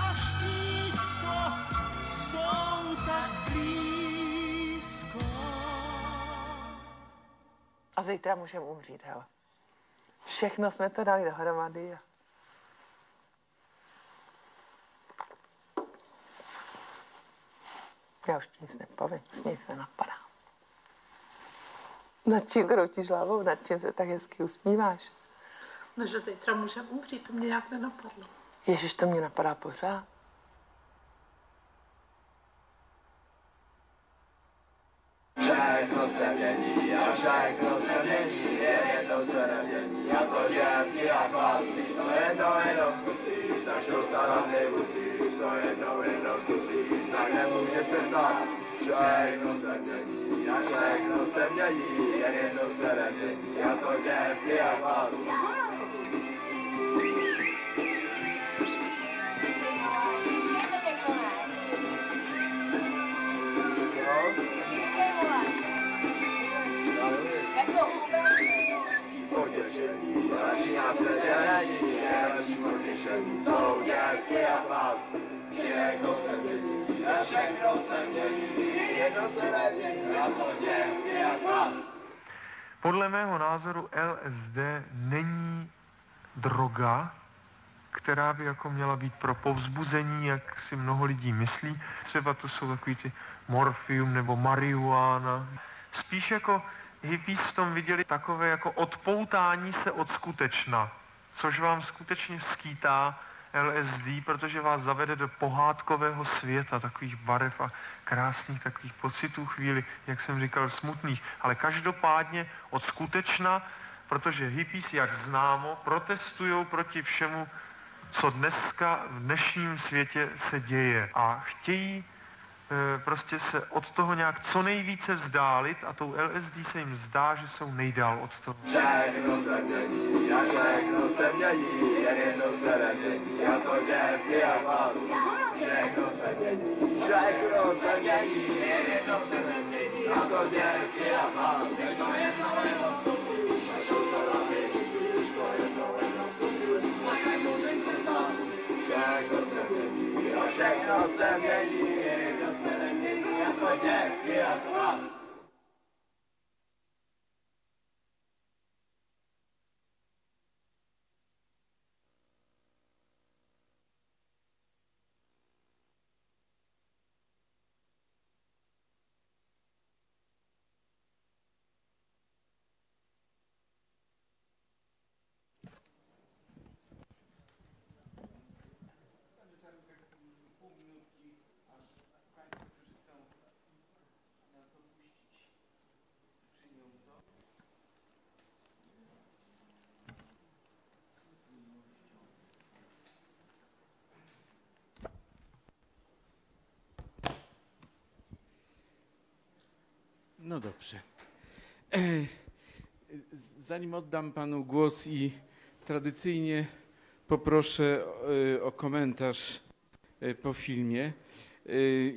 A jsou tak blízko. A zítra můžeme umřít, hele. Všechno jsme to dali dohromady. Já už ti nic nepovím, mě nic nenapadá. Nad čím kroutíš hlavou, nad čím se tak hezky usmíváš? No, že zítra můžeme umřít, to mě nějak nenapadlo. Ježiš, to mě napadá pořád. Všechno se mění a všechno se mění, je jedno se nemění a to děvky a chlásky. To jednou jenom zkusíš, tak šroustat nemusíš, to jednou jednou zkusíš, tak nemůže se stát. Všechno se mění a všechno se mění, jen jedno se nemění a to děvky a chlásky. Mění, jedno a to. Podle mého názoru LSD není droga, která by jako měla být pro povzbuzení, jak si mnoho lidí myslí. Třeba to jsou takový ty morfium nebo marihuana. Spíš jako hippies v tom viděli takové jako odpoutání se od skutečna, což vám skutečně skýtá LSD, protože vás zavede do pohádkového světa, takových barev a krásných takových pocitů chvíli, jak jsem říkal, smutných. Ale každopádně od skutečna, protože hippies, jak známo, protestují proti všemu, co dneska v dnešním světě se děje a chtějí prostě se od toho nějak co nejvíce vzdálit a tou LSD se jim zdá, že jsou nejdál od toho. Všechno se mění, a všechno se mění, jen jedno se nemění, a to děvky a chlásky. Všechno se mění, všechno se mění, jen jedno se nemění, a to děvky a chlásky. To jedno jedno. Všechno se mění, všechno se mění, nemění, a to děvky a No dobrze. E, zanim oddam panu głos i tradycyjnie poproszę e, o komentarz e, po filmie.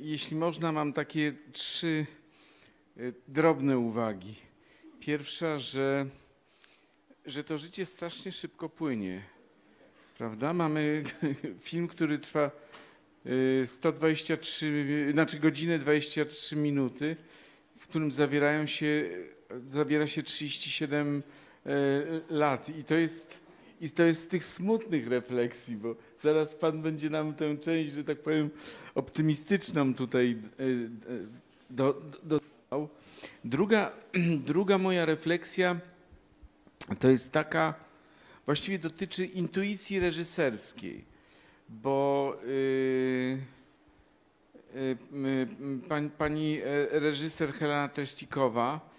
Jeśli można, mam takie trzy drobne uwagi. Pierwsza, że, że to życie strasznie szybko płynie. Prawda? Mamy film, który trwa e, 123, znaczy godzinę 23 minuty w którym zawierają się, zawiera się 37 e, lat. I to jest, i to jest z tych smutnych refleksji, bo zaraz Pan będzie nam tę część, że tak powiem, optymistyczną tutaj e, e, do, do, dodał. Druga, druga moja refleksja to jest taka, właściwie dotyczy intuicji reżyserskiej, bo yy, y, y, pani e, reżyser Helena Treścikowa,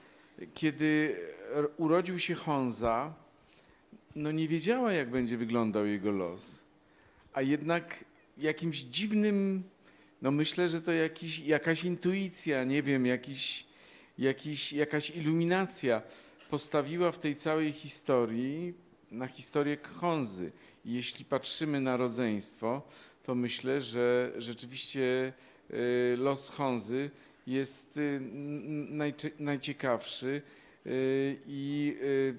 kiedy urodził się Honza, no nie wiedziała, jak będzie wyglądał jego los. A jednak jakimś dziwnym, no myślę, że to jakiś, jakaś intuicja, nie wiem, jakiś, jakiś, jakaś iluminacja postawiła w tej całej historii na historię Honzy. Jeśli patrzymy na rodzeństwo, to myślę, że rzeczywiście los Honzy jest y, najciekawszy y, i y,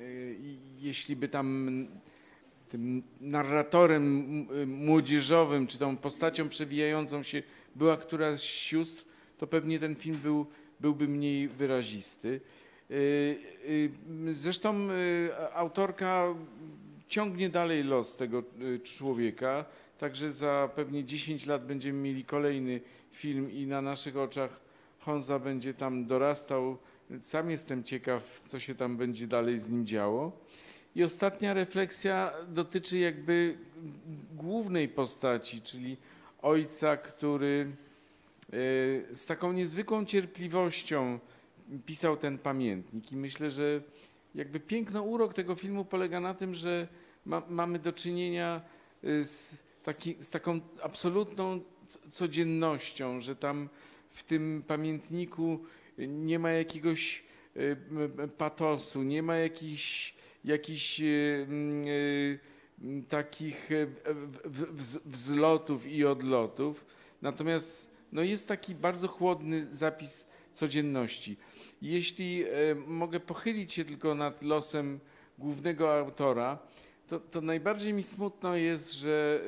y, jeśli by tam tym narratorem młodzieżowym, czy tą postacią przewijającą się była któraś z sióstr, to pewnie ten film był, byłby mniej wyrazisty. Y, y, Zresztą y, autorka ciągnie dalej los tego y, człowieka, także za pewnie 10 lat będziemy mieli kolejny film i na naszych oczach Honza będzie tam dorastał. Sam jestem ciekaw, co się tam będzie dalej z nim działo. I ostatnia refleksja dotyczy jakby głównej postaci, czyli ojca, który y, z taką niezwykłą cierpliwością pisał ten pamiętnik. I myślę, że jakby piękno urok tego filmu polega na tym, że ma, mamy do czynienia y, z, taki, z taką absolutną codziennością, że tam w tym pamiętniku nie ma jakiegoś y, patosu, nie ma jakichś, jakichś y, y, takich wzlotów i odlotów. Natomiast no jest taki bardzo chłodny zapis codzienności. Jeśli mogę pochylić się tylko nad losem głównego autora, to, to najbardziej mi smutno jest, że,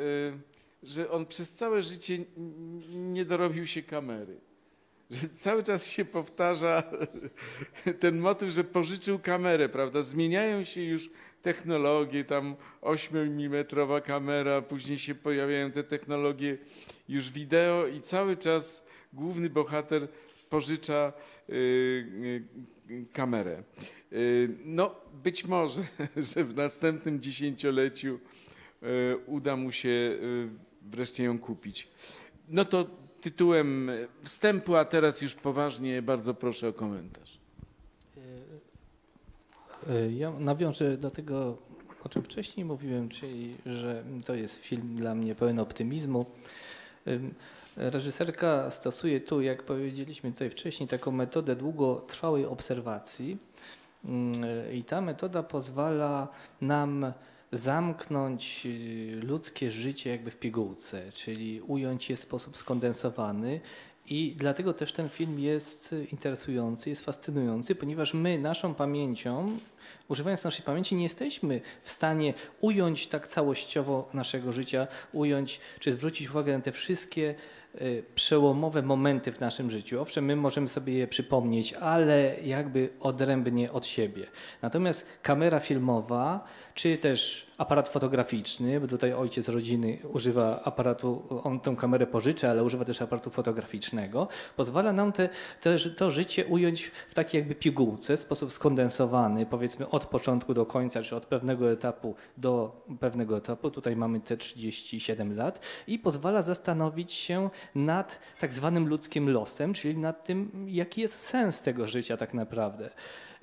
e, że on przez całe życie nie dorobił się kamery. Że cały czas się powtarza ten motyw, że pożyczył kamerę, prawda? Zmieniają się już technologie, tam 8 mm kamera, później się pojawiają te technologie już wideo i cały czas główny bohater pożycza y, y, kamerę. Y, No, być może, że w następnym dziesięcioleciu y, uda mu się y, wreszcie ją kupić. No to tytułem wstępu, a teraz już poważnie bardzo proszę o komentarz. Ja nawiążę do tego, o czym wcześniej mówiłem, czyli że to jest film dla mnie pełen optymizmu. Ym, Reżyserka stosuje tu, jak powiedzieliśmy tutaj wcześniej, taką metodę długotrwałej obserwacji. Ym, I ta metoda pozwala nam zamknąć y, ludzkie życie jakby w pigułce, czyli ująć je w sposób skondensowany. I dlatego też ten film jest interesujący, jest fascynujący, ponieważ my naszą pamięcią, używając naszej pamięci, nie jesteśmy w stanie ująć tak całościowo naszego życia, ująć czy zwrócić uwagę na te wszystkie przełomowe momenty w naszym życiu. Owszem, my możemy sobie je przypomnieć, ale jakby odrębnie od siebie. Natomiast kamera filmowa, czy też aparat fotograficzny, bo tutaj ojciec rodziny używa aparatu, on tę kamerę pożycza, ale używa też aparatu fotograficznego, pozwala nam te, te, to życie ująć w takiej jakby pigułce, sposób skondensowany, powiedzmy od początku do końca, czy od pewnego etapu do pewnego etapu. Tutaj mamy te 37 lat i pozwala zastanowić się nad tak zwanym ludzkim losem, czyli nad tym, jaki jest sens tego życia tak naprawdę.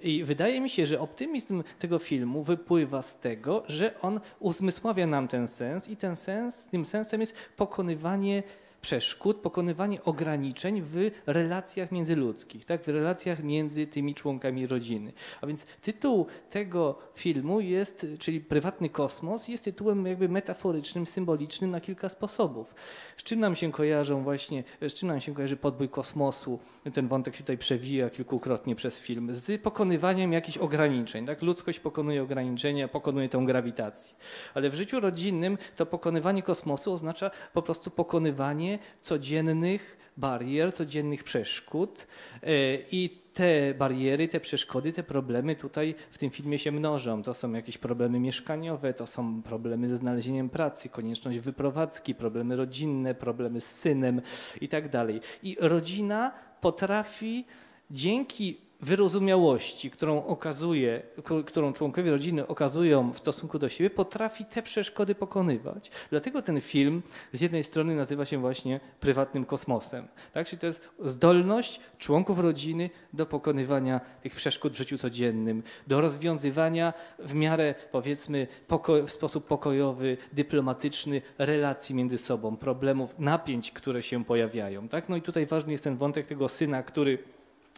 I wydaje mi się, że optymizm tego filmu wypływa z tego, że on uzmysławia nam ten sens i ten sens, tym sensem jest pokonywanie przeszkód, pokonywanie ograniczeń w relacjach międzyludzkich, tak? w relacjach między tymi członkami rodziny. A więc tytuł tego filmu jest, czyli Prywatny kosmos, jest tytułem jakby metaforycznym, symbolicznym na kilka sposobów. Z czym nam się kojarzą właśnie, z czym nam się kojarzy podbój kosmosu, ten wątek się tutaj przewija kilkukrotnie przez film, z pokonywaniem jakichś ograniczeń. Tak? Ludzkość pokonuje ograniczenia, pokonuje tą grawitację. Ale w życiu rodzinnym to pokonywanie kosmosu oznacza po prostu pokonywanie codziennych barier, codziennych przeszkód e, i te bariery, te przeszkody, te problemy tutaj w tym filmie się mnożą. To są jakieś problemy mieszkaniowe, to są problemy ze znalezieniem pracy, konieczność wyprowadzki, problemy rodzinne, problemy z synem i tak dalej. I rodzina potrafi dzięki wyrozumiałości, którą okazuje, którą członkowie rodziny okazują w stosunku do siebie, potrafi te przeszkody pokonywać. Dlatego ten film z jednej strony nazywa się właśnie prywatnym kosmosem. Tak? Czyli to jest zdolność członków rodziny do pokonywania tych przeszkód w życiu codziennym, do rozwiązywania w miarę powiedzmy w sposób pokojowy, dyplomatyczny relacji między sobą, problemów, napięć, które się pojawiają. Tak? No i tutaj ważny jest ten wątek tego syna, który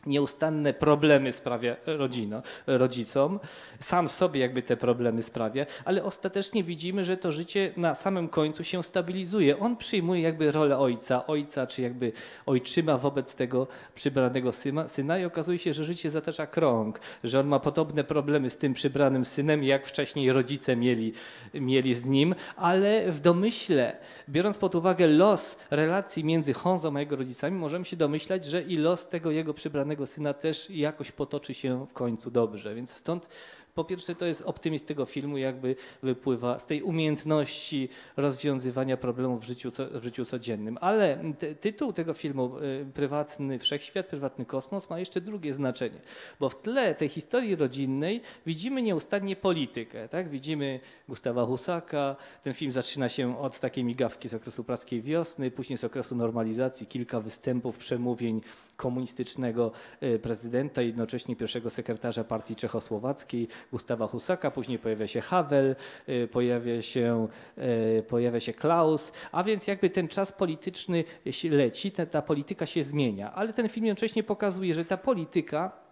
nieustanne problemy sprawia rodzino, rodzicom, sam sobie jakby te problemy sprawia, ale ostatecznie widzimy, że to życie na samym końcu się stabilizuje. On przyjmuje jakby rolę ojca, ojca czy jakby ojczyma wobec tego przybranego syna, syna i okazuje się, że życie zatacza krąg, że on ma podobne problemy z tym przybranym synem, jak wcześniej rodzice mieli, mieli z nim, ale w domyśle, biorąc pod uwagę los relacji między Honzą a jego rodzicami, możemy się domyślać, że i los tego jego przybranego syna też jakoś potoczy się w końcu dobrze. Więc stąd po pierwsze to jest optymizm tego filmu, jakby wypływa z tej umiejętności rozwiązywania problemów w życiu, w życiu codziennym. Ale ty, tytuł tego filmu, y, Prywatny Wszechświat, Prywatny Kosmos, ma jeszcze drugie znaczenie, bo w tle tej historii rodzinnej widzimy nieustannie politykę. Tak? Widzimy Gustawa Husaka, ten film zaczyna się od takiej migawki z okresu praskiej wiosny, później z okresu normalizacji, kilka występów, przemówień komunistycznego y, prezydenta, jednocześnie pierwszego sekretarza partii czechosłowackiej, Gustawa Husaka, później pojawia się Havel, y, pojawia się, y, pojawia się Klaus, a więc jakby ten czas polityczny leci, ta, ta polityka się zmienia, ale ten film jednocześnie pokazuje, że ta polityka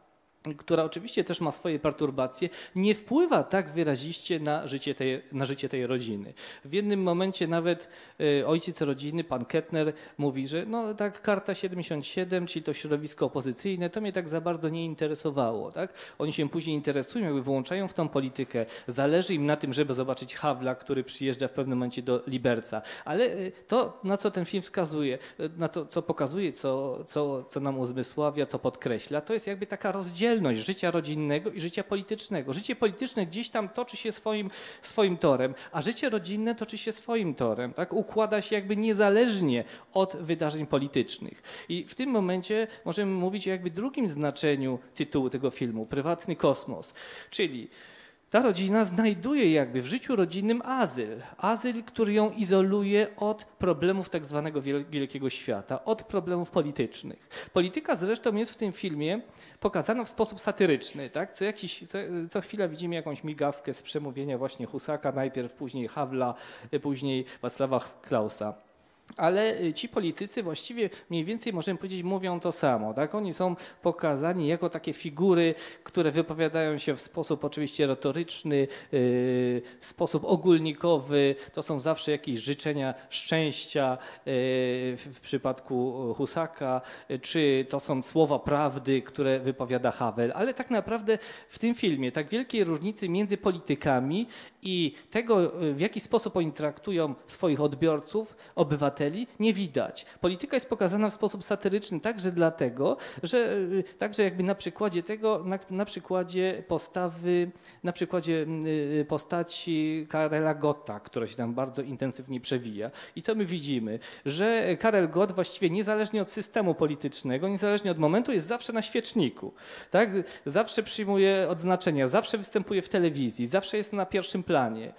która oczywiście też ma swoje perturbacje, nie wpływa tak wyraziście na życie tej, na życie tej rodziny. W jednym momencie nawet y, ojciec rodziny, pan Kettner, mówi, że no tak karta 77, czyli to środowisko opozycyjne, to mnie tak za bardzo nie interesowało. Tak? Oni się później interesują, jakby włączają w tą politykę. Zależy im na tym, żeby zobaczyć Hawla, który przyjeżdża w pewnym momencie do Liberca. Ale y, to, na co ten film wskazuje, y, na co, co pokazuje, co, co, co nam uzmysławia, co podkreśla, to jest jakby taka rozdzielność oddzielność życia rodzinnego i życia politycznego. Życie polityczne gdzieś tam toczy się swoim, swoim torem, a życie rodzinne toczy się swoim torem. Tak? Układa się jakby niezależnie od wydarzeń politycznych. I w tym momencie możemy mówić o jakby drugim znaczeniu tytułu tego filmu, prywatny kosmos, czyli ta rodzina znajduje jakby w życiu rodzinnym azyl. Azyl, który ją izoluje od problemów tak zwanego wielkiego świata, od problemów politycznych. Polityka zresztą jest w tym filmie pokazana w sposób satyryczny. Tak? Co, jakiś, co, co chwila widzimy jakąś migawkę z przemówienia właśnie Husaka, najpierw później Hawla, później Wacława Klausa. Ale y, ci politycy właściwie mniej więcej możemy powiedzieć mówią to samo. Tak? Oni są pokazani jako takie figury, które wypowiadają się w sposób oczywiście retoryczny, y, w sposób ogólnikowy. To są zawsze jakieś życzenia szczęścia y, w przypadku Husaka, czy to są słowa prawdy, które wypowiada Havel. Ale tak naprawdę w tym filmie tak wielkiej różnicy między politykami i tego, w jaki sposób oni traktują swoich odbiorców, obywateli, nie widać. Polityka jest pokazana w sposób satyryczny także dlatego, że także jakby na przykładzie tego, na, na przykładzie postawy, na przykładzie y, postaci Karela Gotta, która się tam bardzo intensywnie przewija. I co my widzimy? Że Karel Gott właściwie niezależnie od systemu politycznego, niezależnie od momentu jest zawsze na świeczniku. Tak? Zawsze przyjmuje odznaczenia, zawsze występuje w telewizji, zawsze jest na pierwszym planie.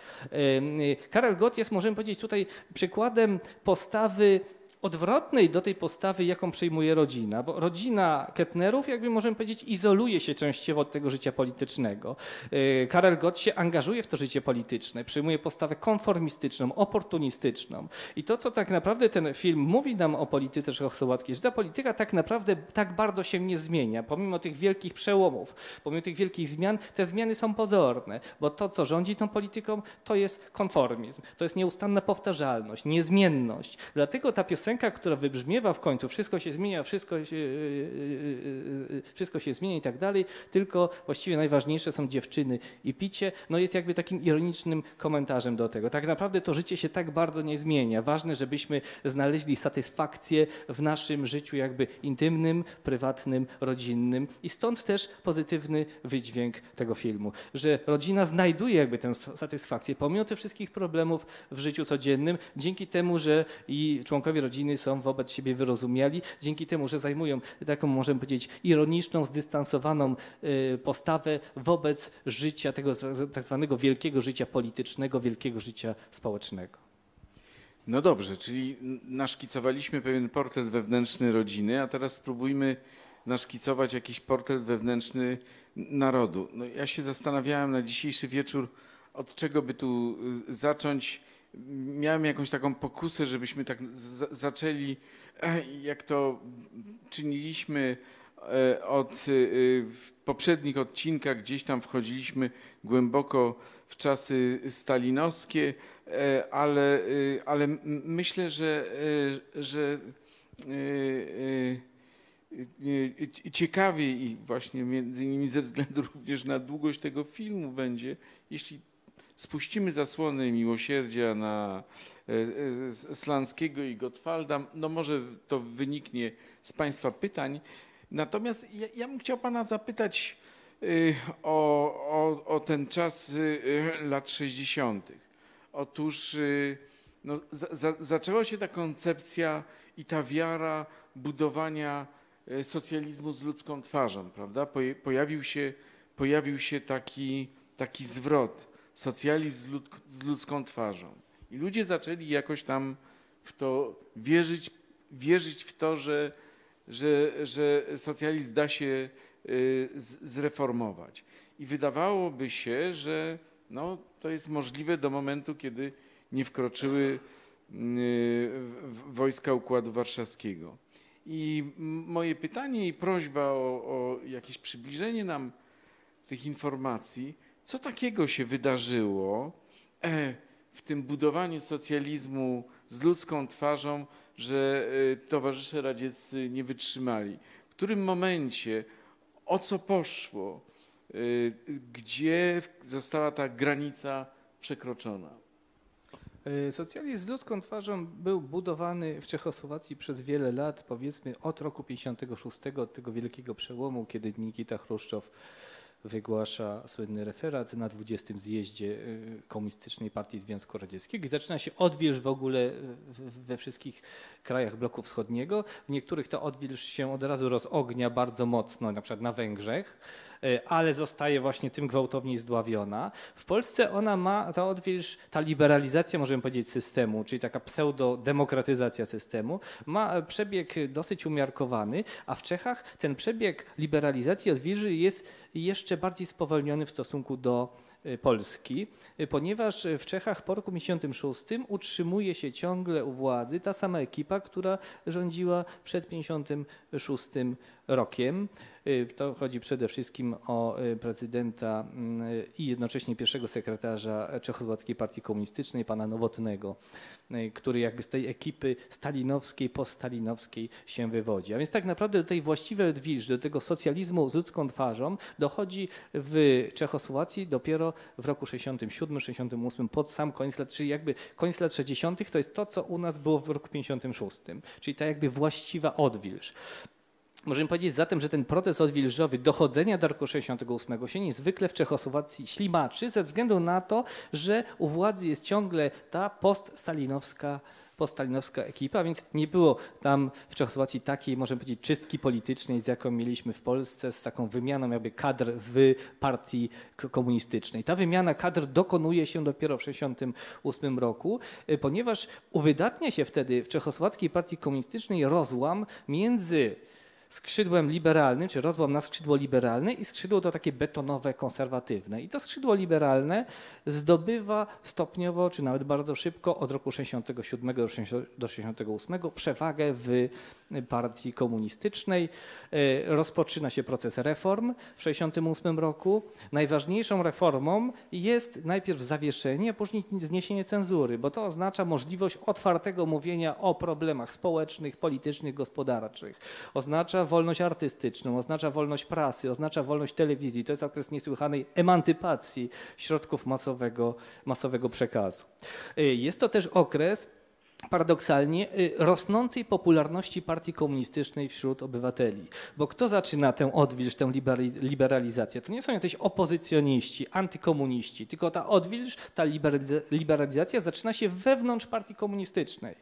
Karel Gott jest, możemy powiedzieć, tutaj przykładem postawy postawy odwrotnej do tej postawy, jaką przyjmuje rodzina, bo rodzina Kettnerów, jakby możemy powiedzieć, izoluje się częściowo od tego życia politycznego. E, Karel Gott się angażuje w to życie polityczne, przyjmuje postawę konformistyczną, oportunistyczną. I to, co tak naprawdę ten film mówi nam o polityce czechosłowackiej, że ta polityka tak naprawdę tak bardzo się nie zmienia, pomimo tych wielkich przełomów, pomimo tych wielkich zmian, te zmiany są pozorne, bo to, co rządzi tą polityką, to jest konformizm, to jest nieustanna powtarzalność, niezmienność. Dlatego ta piosenka piosenka, która wybrzmiewa w końcu, wszystko się zmienia, wszystko się, e, e, e, wszystko się zmienia i tak dalej, tylko właściwie najważniejsze są dziewczyny i picie, no jest jakby takim ironicznym komentarzem do tego. Tak naprawdę to życie się tak bardzo nie zmienia. Ważne, żebyśmy znaleźli satysfakcję w naszym życiu jakby intymnym, prywatnym, rodzinnym i stąd też pozytywny wydźwięk tego filmu, że rodzina znajduje jakby tę satysfakcję pomimo tych wszystkich problemów w życiu codziennym, dzięki temu, że i członkowie rodziny rodziny są wobec siebie wyrozumiali, dzięki temu, że zajmują taką, możemy powiedzieć, ironiczną, zdystansowaną y, postawę wobec życia, tego tak zwanego wielkiego życia politycznego, wielkiego życia społecznego. No dobrze, czyli naszkicowaliśmy pewien portret wewnętrzny rodziny, a teraz spróbujmy naszkicować jakiś portret wewnętrzny narodu. No ja się zastanawiałem na dzisiejszy wieczór, od czego by tu y, zacząć miałem jakąś taką pokusę, żebyśmy tak zaczęli, jak to czyniliśmy e, od e, poprzednich odcinkach gdzieś tam wchodziliśmy głęboko w czasy stalinowskie, e, ale, e, ale myślę, że, e, że e, e, e, ciekawie i właśnie między innymi ze względu również na długość tego filmu będzie, jeśli spuścimy zasłony miłosierdzia na e, e, Slanskiego i Gottwalda, no może to wyniknie z Państwa pytań. Natomiast ja, ja bym chciał Pana zapytać y, o, o, o ten czas y, y, lat 60. Otóż no, za, za, zaczęła się ta koncepcja i ta wiara budowania y, socjalizmu z ludzką twarzą, prawda? Pojawił się, pojawił się taki, taki zwrot, socjalizm z, lud, z ludzką twarzą. I ludzie zaczęli jakoś tam w to wierzyć, wierzyć w to, że, że, że socjalizm da się y, zreformować. I wydawałoby się, że no, to jest możliwe do momentu, kiedy nie wkroczyły y, wojska Układu Warszawskiego. I moje pytanie i prośba o, o jakieś przybliżenie nam tych informacji, co takiego się wydarzyło e, w tym budowaniu socjalizmu z ludzką twarzą, że e, towarzysze radzieccy nie wytrzymali. W którym momencie, o co poszło, e, gdzie została ta granica przekroczona? Socjalizm z ludzką twarzą był budowany w Czechosłowacji przez wiele lat, powiedzmy od roku 56, od tego wielkiego przełomu, kiedy Nikita Chruszczow wygłasza słynny referat na 20. zjeździe y, Komunistycznej Partii Związku Radzieckiego i zaczyna się odwilż w ogóle y, we wszystkich krajach bloku wschodniego. W niektórych ta odwilż się od razu rozognia bardzo mocno, na przykład na Węgrzech, ale zostaje właśnie tym gwałtowniej zdławiona. W Polsce ona ma, ta odwilż, ta liberalizacja, możemy powiedzieć, systemu, czyli taka pseudodemokratyzacja systemu, ma e, przebieg dosyć umiarkowany, a w Czechach ten przebieg liberalizacji odwilży jest jeszcze bardziej spowolniony w stosunku do e, Polski, e, ponieważ w Czechach po roku 1956 utrzymuje się ciągle u władzy ta sama ekipa, która rządziła przed 1956 rokiem. Y, To chodzi przede wszystkim o y, prezydenta mm, i jednocześnie pierwszego sekretarza Czechosłowackiej Partii Komunistycznej, pana Nowotnego, y, który jakby z tej ekipy stalinowskiej, poststalinowskiej się wywodzi. A więc tak naprawdę do tej właściwej odwilży, do tego socjalizmu z ludzką twarzą dochodzi w Czechosłowacji dopiero w roku 67, 68, pod sam koniec lat, czyli jakby koniec lat 60. to jest to, co u nas było w roku 56, czyli ta jakby właściwa odwilż. Możemy powiedzieć zatem, że ten proces odwilżowy dochodzenia do roku 68 się niezwykle w Czechosłowacji ślimaczy ze względu na to, że u władzy jest ciągle ta poststalinowska poststalinowska ekipa, więc nie było tam w Czechosłowacji takiej, możemy powiedzieć, czystki politycznej, z jaką mieliśmy w Polsce, z taką wymianą jakby kadr w partii komunistycznej. Ta wymiana kadr dokonuje się dopiero w 1968 roku, y, ponieważ uwydatnia się wtedy w Czechosłowackiej Partii Komunistycznej rozłam między skrzydłem liberalnym, czy rozłam na skrzydło liberalne i skrzydło to takie betonowe, konserwatywne. I to skrzydło liberalne zdobywa stopniowo, czy nawet bardzo szybko od roku 67 do 60 do 68 przewagę w partii komunistycznej. E, Rozpoczyna się proces reform w 68 roku. Najważniejszą reformą jest najpierw zawieszenie, a później zniesienie cenzury, bo to oznacza możliwość otwartego mówienia o problemach społecznych, politycznych, gospodarczych. Oznacza wolność artystyczną, oznacza wolność prasy, oznacza wolność telewizji. To jest okres niesłychanej emancypacji środków masowego, masowego przekazu. Y, Jest to też okres paradoksalnie y, rosnącej popularności partii komunistycznej wśród obywateli. Bo kto zaczyna tę odwilż, tę liberali- liberalizację? To nie są jacyś opozycjoniści, antykomuniści, tylko ta odwilż, ta liberaliza- liberalizacja zaczyna się wewnątrz partii komunistycznej.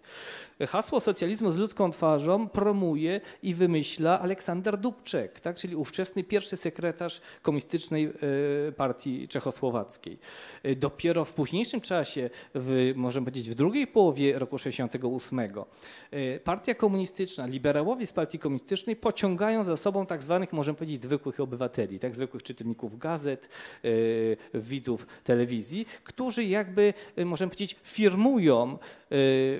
Hasło socjalizmu z ludzką twarzą promuje i wymyśla Aleksander Dubczek, tak? czyli ówczesny pierwszy sekretarz komunistycznej e, partii czechosłowackiej. E, Dopiero w późniejszym czasie, w, możemy powiedzieć w drugiej połowie roku 68, e, partia komunistyczna, liberałowie z partii komunistycznej pociągają za sobą tak zwanych, możemy powiedzieć, zwykłych obywateli, tak zwykłych czytelników gazet, e, widzów telewizji, którzy jakby, e, możemy powiedzieć, firmują y,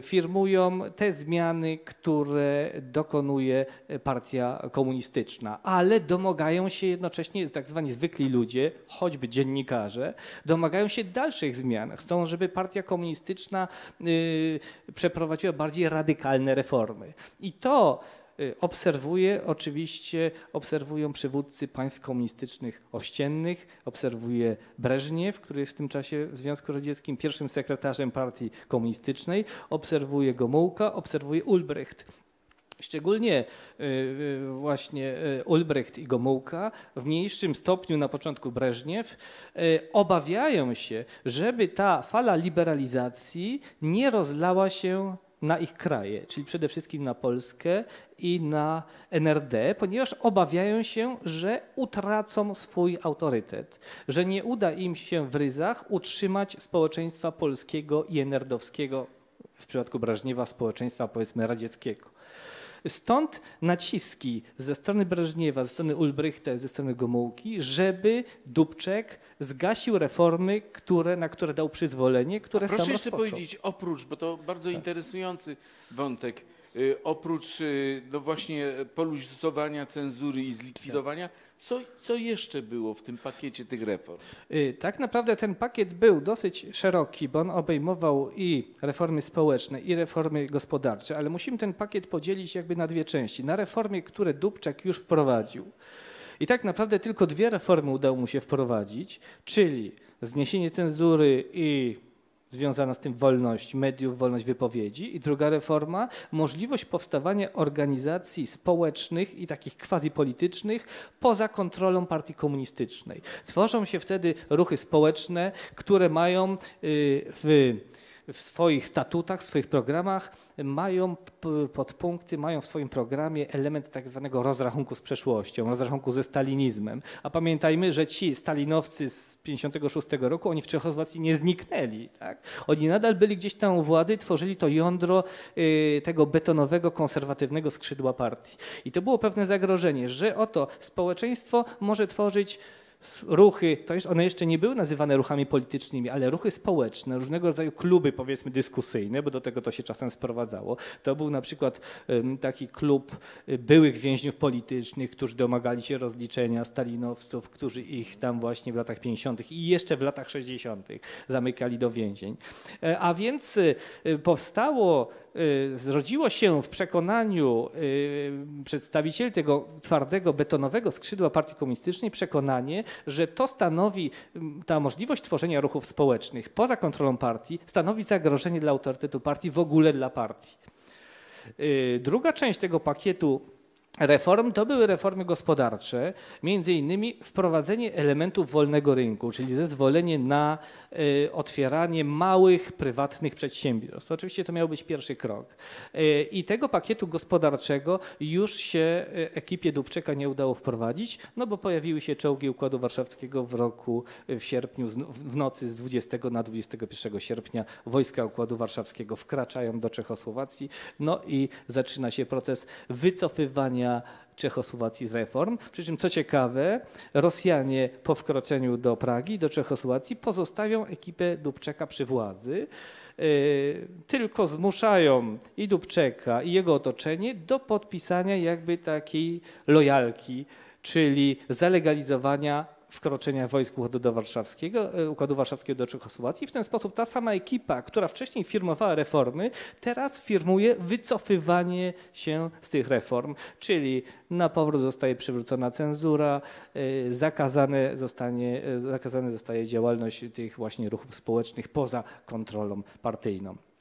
firmują te zmiany, które dokonuje partia komunistyczna, ale domagają się jednocześnie tak zwani zwykli ludzie, choćby dziennikarze, domagają się dalszych zmian. Chcą, żeby partia komunistyczna y, przeprowadziła bardziej radykalne reformy. I to y, obserwuje oczywiście, obserwują przywódcy państw komunistycznych ościennych, obserwuje Breżniew, który jest w tym czasie w Związku Radzieckim pierwszym sekretarzem partii komunistycznej, obserwuje Gomułka, obserwuje Ulbricht. Szczególnie y, y, właśnie y, Ulbricht i Gomułka, w mniejszym stopniu na początku Breżniew, obawiają się, żeby ta fala liberalizacji nie rozlała się na ich kraje, czyli przede wszystkim na Polskę i na NRD, ponieważ obawiają się, że utracą swój autorytet, że nie uda im się w ryzach utrzymać społeczeństwa polskiego i NRD-owskiego, w przypadku Breżniewa społeczeństwa powiedzmy radzieckiego. Stąd naciski ze strony Breżniewa, ze strony Ulbrichta, ze strony Gomułki, żeby Dubczek zgasił reformy, które, na które dał przyzwolenie, które A proszę sam jeszcze rozpoczął. powiedzieć, oprócz, bo to bardzo Tak. interesujący wątek, oprócz y, no właśnie poluzowania cenzury i zlikwidowania, co, co jeszcze było w tym pakiecie tych reform? Y, Tak naprawdę ten pakiet był dosyć szeroki, bo on obejmował i reformy społeczne, i reformy gospodarcze, ale musimy ten pakiet podzielić jakby na dwie części. Na reformy, które Dubczak już wprowadził. I tak naprawdę tylko dwie reformy udało mu się wprowadzić, czyli zniesienie cenzury i związana z tym wolność mediów, wolność wypowiedzi. I druga reforma, możliwość powstawania organizacji społecznych i takich quasi-politycznych poza kontrolą partii komunistycznej. Tworzą się wtedy ruchy społeczne, które mają y, w w swoich statutach, w swoich programach mają podpunkty, mają w swoim programie element tak zwanego rozrachunku z przeszłością, rozrachunku ze stalinizmem. A pamiętajmy, że ci stalinowcy z 56 roku, oni w Czechosłowacji nie zniknęli. Tak? Oni nadal byli gdzieś tam u władzy i tworzyli to jądro y, tego betonowego, konserwatywnego skrzydła partii. I to było pewne zagrożenie, że oto społeczeństwo może tworzyć ruchy, to jest, one jeszcze nie były nazywane ruchami politycznymi, ale ruchy społeczne, różnego rodzaju kluby powiedzmy dyskusyjne, bo do tego to się czasem sprowadzało. To był na przykład taki klub y, byłych więźniów politycznych, którzy domagali się rozliczenia stalinowców, którzy ich tam właśnie w latach 50. i jeszcze w latach 60. zamykali do więzień. E, A więc y, y, powstało zrodziło się w przekonaniu y, przedstawicieli tego twardego, betonowego skrzydła partii komunistycznej przekonanie, że to stanowi, ta możliwość tworzenia ruchów społecznych poza kontrolą partii stanowi zagrożenie dla autorytetu partii, w ogóle dla partii. Y, Druga część tego pakietu reform to były reformy gospodarcze, między innymi wprowadzenie elementów wolnego rynku, czyli zezwolenie na y, otwieranie małych, prywatnych przedsiębiorstw. Oczywiście to miał być pierwszy krok. Y, I tego pakietu gospodarczego już się y, ekipie Dubczeka nie udało wprowadzić, no bo pojawiły się czołgi Układu Warszawskiego w roku, y, w sierpniu, w nocy z 20 na 21 sierpnia wojska Układu Warszawskiego wkraczają do Czechosłowacji, no i zaczyna się proces wycofywania Czechosłowacji z reform. Przy czym, co ciekawe, Rosjanie po wkroczeniu do Pragi, do Czechosłowacji, pozostawią ekipę Dubczeka przy władzy. Yy, Tylko zmuszają i Dubczeka, i jego otoczenie do podpisania jakby takiej lojalki, czyli zalegalizowania wkroczenia wojsk Układu Warszawskiego, e, Układu Warszawskiego do Czechosłowacji. W ten sposób ta sama ekipa, która wcześniej firmowała reformy, teraz firmuje wycofywanie się z tych reform, czyli na powrót zostaje przywrócona cenzura, e, zakazane zostanie, e, zakazane zostaje działalność tych właśnie ruchów społecznych poza kontrolą partyjną.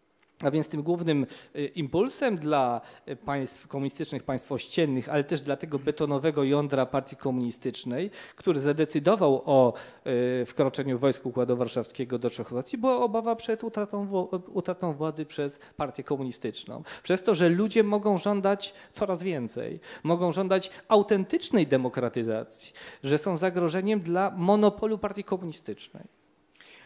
A więc tym głównym y, impulsem dla y, państw komunistycznych, państw ościennych, ale też dla tego betonowego jądra partii komunistycznej, który zadecydował o y, wkroczeniu wojsk Układu Warszawskiego do Czechosłowacji, była obawa przed utratą, utratą władzy przez partię komunistyczną. Przez to, że ludzie mogą żądać coraz więcej, mogą żądać autentycznej demokratyzacji, że są zagrożeniem dla monopolu partii komunistycznej.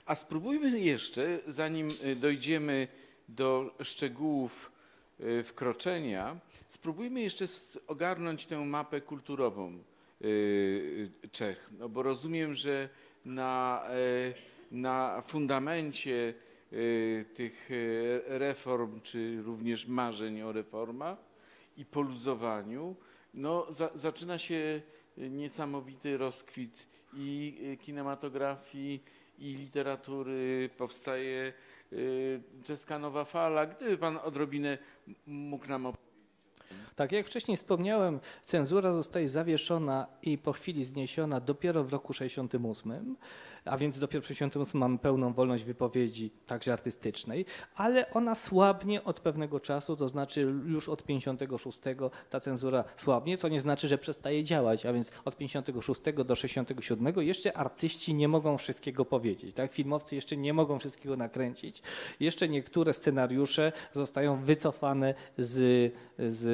A spróbujmy jeszcze, zanim dojdziemy do szczegółów y, wkroczenia, spróbujmy jeszcze ogarnąć tę mapę kulturową y, Czech. No bo rozumiem, że na, e, na fundamencie y, tych y, reform, czy również marzeń o reformach i poluzowaniu, no, za, zaczyna się niesamowity rozkwit i y, kinematografii, i literatury, powstaje y, czeska nowa fala. Gdyby pan odrobinę mógł nam opowiedzieć. Tak jak wcześniej wspomniałem, cenzura zostaje zawieszona i po chwili zniesiona dopiero w roku 68, a więc dopiero w 68 mamy pełną wolność wypowiedzi, także artystycznej, ale ona słabnie od pewnego czasu, to znaczy już od 56 ta cenzura słabnie, co nie znaczy, że przestaje działać, a więc od 56 do 67 jeszcze artyści nie mogą wszystkiego powiedzieć, tak? Filmowcy jeszcze nie mogą wszystkiego nakręcić. Jeszcze niektóre scenariusze zostają wycofane z, z,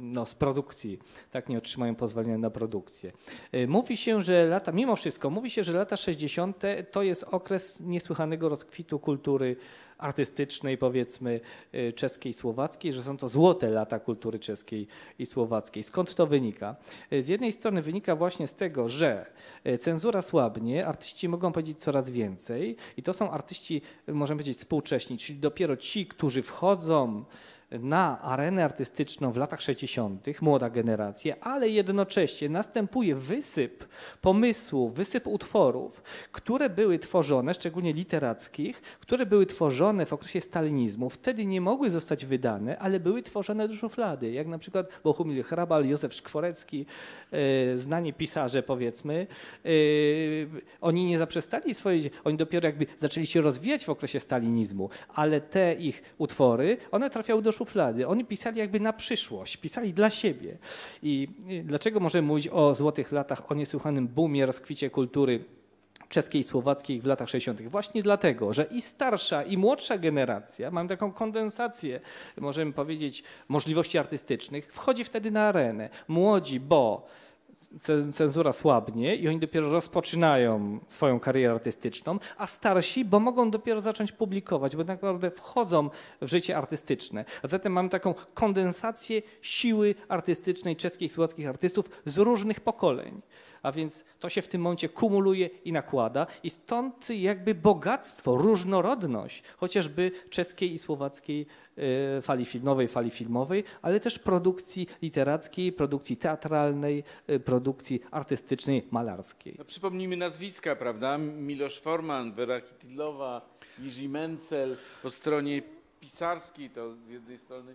no, z produkcji, tak nie otrzymają pozwolenia na produkcję. Y, Mówi się, że lata, mimo wszystko, mówi się, że lata 60. to jest okres niesłychanego rozkwitu kultury artystycznej, powiedzmy, y, czeskiej, słowackiej, że są to złote lata kultury czeskiej i słowackiej. Skąd to wynika? Y, Z jednej strony wynika właśnie z tego, że y, cenzura słabnie, artyści mogą powiedzieć coraz więcej i to są artyści, y, możemy powiedzieć, współcześni, czyli dopiero ci, którzy wchodzą na arenę artystyczną w latach 60., młoda generacja, ale jednocześnie następuje wysyp pomysłów, wysyp utworów, które były tworzone, szczególnie literackich, które były tworzone w okresie stalinizmu. Wtedy nie mogły zostać wydane, ale były tworzone do szuflady, jak na przykład Bohumil Hrabal, Józef Szkworecki, e, znani pisarze powiedzmy. E, Oni nie zaprzestali swojej, oni dopiero jakby zaczęli się rozwijać w okresie stalinizmu, ale te ich utwory, one trafiały do szuflady. Oni pisali jakby na przyszłość, pisali dla siebie. I dlaczego możemy mówić o złotych latach, o niesłychanym boomie, rozkwicie kultury czeskiej i słowackiej w latach 60. Właśnie dlatego, że i starsza, i młodsza generacja, mamy taką kondensację, możemy powiedzieć, możliwości artystycznych, wchodzi wtedy na arenę. Młodzi, bo cenzura słabnie i oni dopiero rozpoczynają swoją karierę artystyczną, a starsi, bo mogą dopiero zacząć publikować, bo tak naprawdę wchodzą w życie artystyczne. A zatem mamy taką kondensację siły artystycznej czeskich słowackich artystów z różnych pokoleń. A więc to się w tym momencie kumuluje i nakłada i stąd jakby bogactwo, różnorodność chociażby czeskiej i słowackiej e, fali filmowej, fali filmowej, ale też produkcji literackiej, produkcji teatralnej, e, produkcji artystycznej, malarskiej. No, przypomnijmy nazwiska, prawda? Miloš Forman, Vera Chytilowa, Jiří Mencel. Po stronie pisarskiej to z jednej strony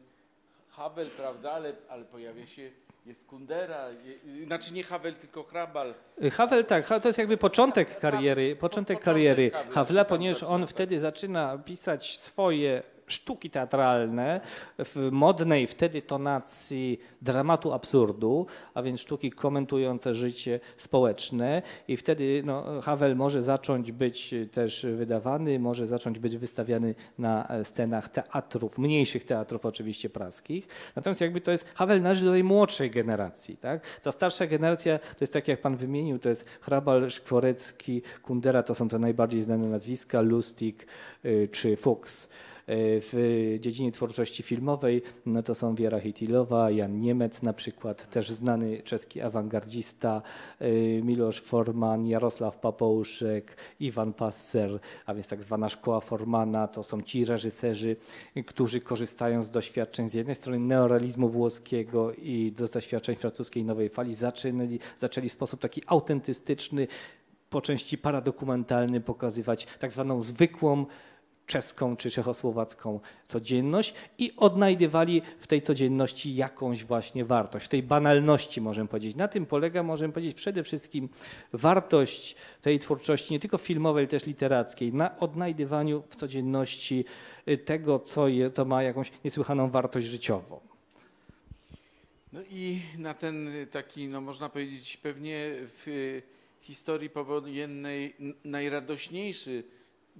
Habel, prawda? Ale, ale pojawia się, jest Kundera, je, znaczy nie Habel, tylko Hrabal. Havel tak, to jest jakby początek kariery, początek kariery pan ponieważ on tak. wtedy zaczyna pisać swoje sztuki teatralne w modnej wtedy tonacji dramatu absurdu, a więc sztuki komentujące życie społeczne i wtedy no, Havel może zacząć być też wydawany, może zacząć być wystawiany na scenach teatrów, mniejszych teatrów oczywiście praskich. Natomiast jakby to jest, Havel należy do tej młodszej generacji. Tak? Ta starsza generacja to jest tak jak pan wymienił, to jest Hrabal, Szkworecki, Kundera, to są te najbardziej znane nazwiska, Lustig y, czy Fuchs. Y, W dziedzinie twórczości filmowej. No to są Wiera Hitilowa, Jan Niemec na przykład, też znany czeski awangardzista, y, Miloš Forman, Jarosław Papouszek, Iwan Passer, a więc tak zwana szkoła Formana, to są ci reżyserzy, którzy korzystają z doświadczeń z jednej strony neorealizmu włoskiego i do doświadczeń francuskiej nowej fali, zaczęli, zaczęli w sposób taki autentystyczny, po części paradokumentalny pokazywać tak zwaną zwykłą czeską czy czechosłowacką codzienność i odnajdywali w tej codzienności jakąś właśnie wartość, w tej banalności możemy powiedzieć. Na tym polega, możemy powiedzieć, przede wszystkim wartość tej twórczości, nie tylko filmowej, ale też literackiej, na odnajdywaniu w codzienności y, tego, co, je, co ma jakąś niesłychaną wartość życiową. No i na ten y, taki, no można powiedzieć, pewnie w y, historii powojennej najradośniejszy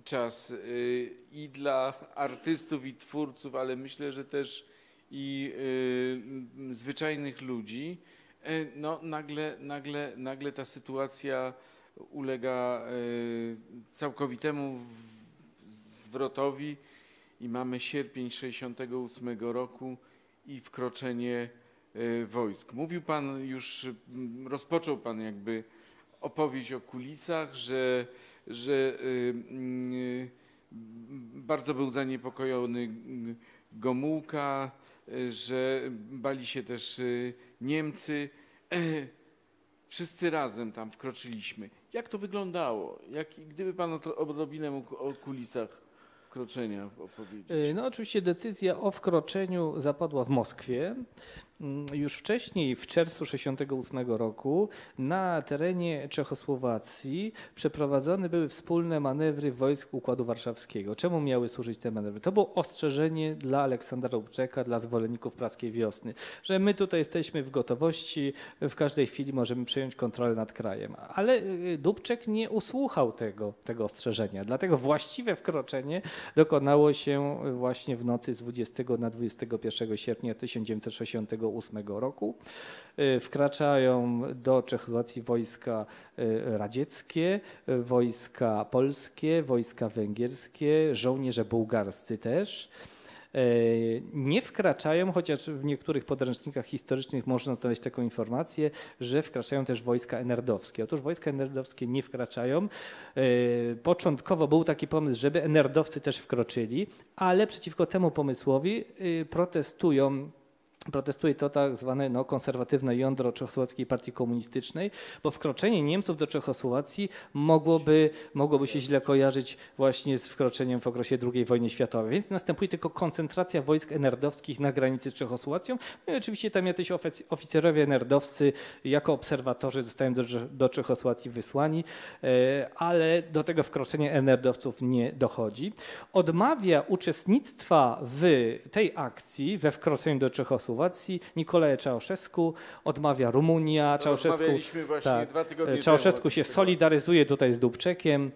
czas y, i dla artystów i twórców, ale myślę, że też i y, zwyczajnych ludzi, y, no nagle, nagle, nagle ta sytuacja ulega y, całkowitemu zwrotowi i mamy sierpień 68 roku i wkroczenie y, wojsk. Mówił Pan już, rozpoczął Pan jakby opowieść o kulisach, że, że y, mm, Bardzo był zaniepokojony Gomułka, y, że bali się też y, Niemcy. Wszyscy razem tam wkroczyliśmy. Jak to wyglądało? Jak, gdyby pan odrobinę mógł o kulisach wkroczenia opowiedzieć. Y, No oczywiście decyzja o wkroczeniu zapadła w Moskwie. Mm, Już wcześniej, w czerwcu 1968 roku, na terenie Czechosłowacji przeprowadzone były wspólne manewry wojsk Układu Warszawskiego. Czemu miały służyć te manewry? To było ostrzeżenie dla Aleksandra Dubczeka, dla zwolenników praskiej wiosny, że my tutaj jesteśmy w gotowości, w każdej chwili możemy przejąć kontrolę nad krajem. Ale y, Dubczek nie usłuchał tego, tego ostrzeżenia, dlatego właściwe wkroczenie dokonało się właśnie w nocy z 20 na 21 sierpnia 1968 roku. Y, Wkraczają do Czechosłowacji wojska y, radzieckie, y, wojska polskie, wojska węgierskie, żołnierze bułgarscy też. Nie wkraczają, chociaż w niektórych podręcznikach historycznych można znaleźć taką informację, że wkraczają też wojska enerdowskie. Otóż wojska enerdowskie nie wkraczają. Początkowo był taki pomysł, żeby enerdowcy też wkroczyli, ale przeciwko temu pomysłowi protestują Protestuje to tak zwane no, konserwatywne jądro Czechosłowackiej Partii Komunistycznej, bo wkroczenie Niemców do Czechosłowacji mogłoby, mogłoby się źle kojarzyć właśnie z wkroczeniem w okresie II wojny światowej. Więc następuje tylko koncentracja wojsk enerdowskich na granicy z Czechosłowacją. No i oczywiście tam jacyś ofic- oficerowie enerdowscy jako obserwatorzy zostają do, do Czechosłowacji wysłani, e, ale do tego wkroczenia enerdowców nie dochodzi. Odmawia uczestnictwa w tej akcji, we wkroczeniu do Czechosłowacji Nikolaje Czałszewsku, odmawia Rumunia, Czałszewsku, Rozmawialiśmy właśnie tak, tygodnie Czałszewsku się solidaryzuje tutaj z Dubczekiem,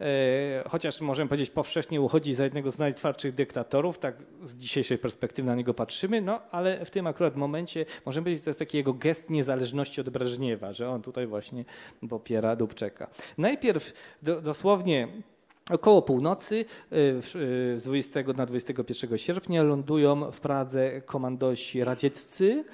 e, chociaż możemy powiedzieć powszechnie uchodzi za jednego z najtwardszych dyktatorów, tak z dzisiejszej perspektywy na niego patrzymy, no ale w tym akurat momencie możemy powiedzieć, że to jest taki jego gest niezależności od Breżniewa, że on tutaj właśnie popiera Dubczeka. Najpierw do, dosłownie Około północy, y, y, z 20 na 21 sierpnia, lądują w Pradze komandosi radzieccy.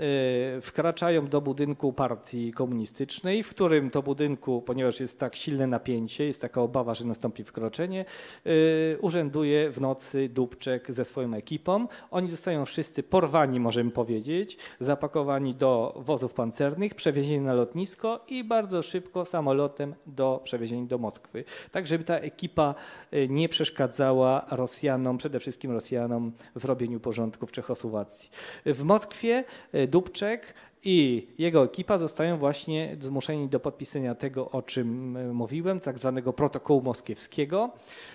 Y, Wkraczają do budynku partii komunistycznej, w którym to budynku, ponieważ jest tak silne napięcie, jest taka obawa, że nastąpi wkroczenie, y, urzęduje w nocy Dubczek ze swoją ekipą. Oni zostają wszyscy porwani, możemy powiedzieć, zapakowani do wozów pancernych, przewiezieni na lotnisko i bardzo szybko samolotem do przewiezieni do Moskwy. Tak, żeby ta ekipa y, nie przeszkadzała Rosjanom, przede wszystkim Rosjanom w robieniu porządku w Czechosłowacji. W Moskwie Dubczek i jego ekipa zostają właśnie zmuszeni do podpisania tego, o czym y, mówiłem, tak zwanego protokołu moskiewskiego,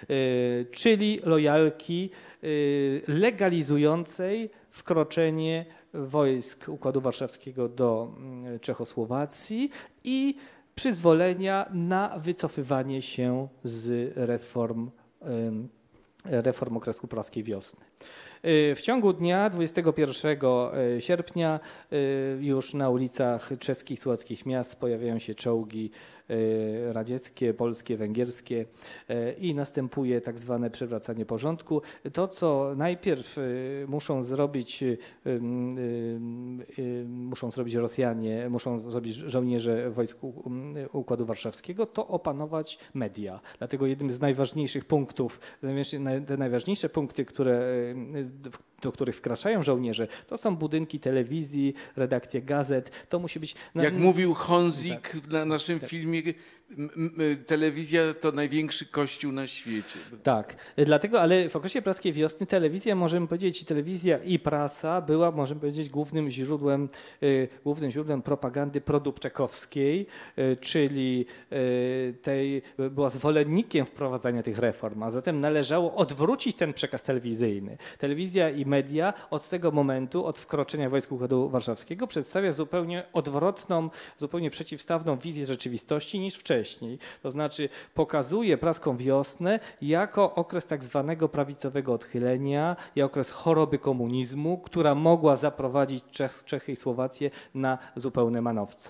y, czyli lojalki y, legalizującej wkroczenie wojsk Układu Warszawskiego do mm, Czechosłowacji i przyzwolenia na wycofywanie się z reform, reform okresu praskiej wiosny. Y, W ciągu dnia 21 sierpnia y, już na ulicach czeskich, słowackich miast pojawiają się czołgi y, radzieckie, polskie, węgierskie y, i następuje tak zwane przewracanie porządku. To, co najpierw y, muszą zrobić, muszą zrobić Rosjanie, muszą zrobić żołnierze wojsk Układu Warszawskiego, to opanować media. Dlatego jednym z najważniejszych punktów, te najważniejsze punkty, które, do których wkraczają żołnierze, to są budynki telewizji, redakcje gazet. To musi być. na- Jak mówił Honzik Tak. w na naszym filmie, m, telewizja to największy kościół na świecie. Tak, dlatego, ale w okresie praskiej wiosny telewizja, możemy powiedzieć, telewizja i prasa była, możemy powiedzieć, głównym źródłem, y, głównym źródłem propagandy produbczekowskiej, y, czyli y, tej, była zwolennikiem wprowadzania tych reform, a zatem należało odwrócić ten przekaz telewizyjny. Telewizja i media od tego momentu, od wkroczenia wojsk Układu Warszawskiego przedstawia zupełnie odwrotną, zupełnie przeciwstawną wizję rzeczywistości niż wcześniej. To znaczy pokazuje praską wiosnę jako okres tak zwanego prawicowego odchylenia, jako okres choroby komunizmu, która mogła zaprowadzić Czech, Czechy i Słowację na zupełne manowce.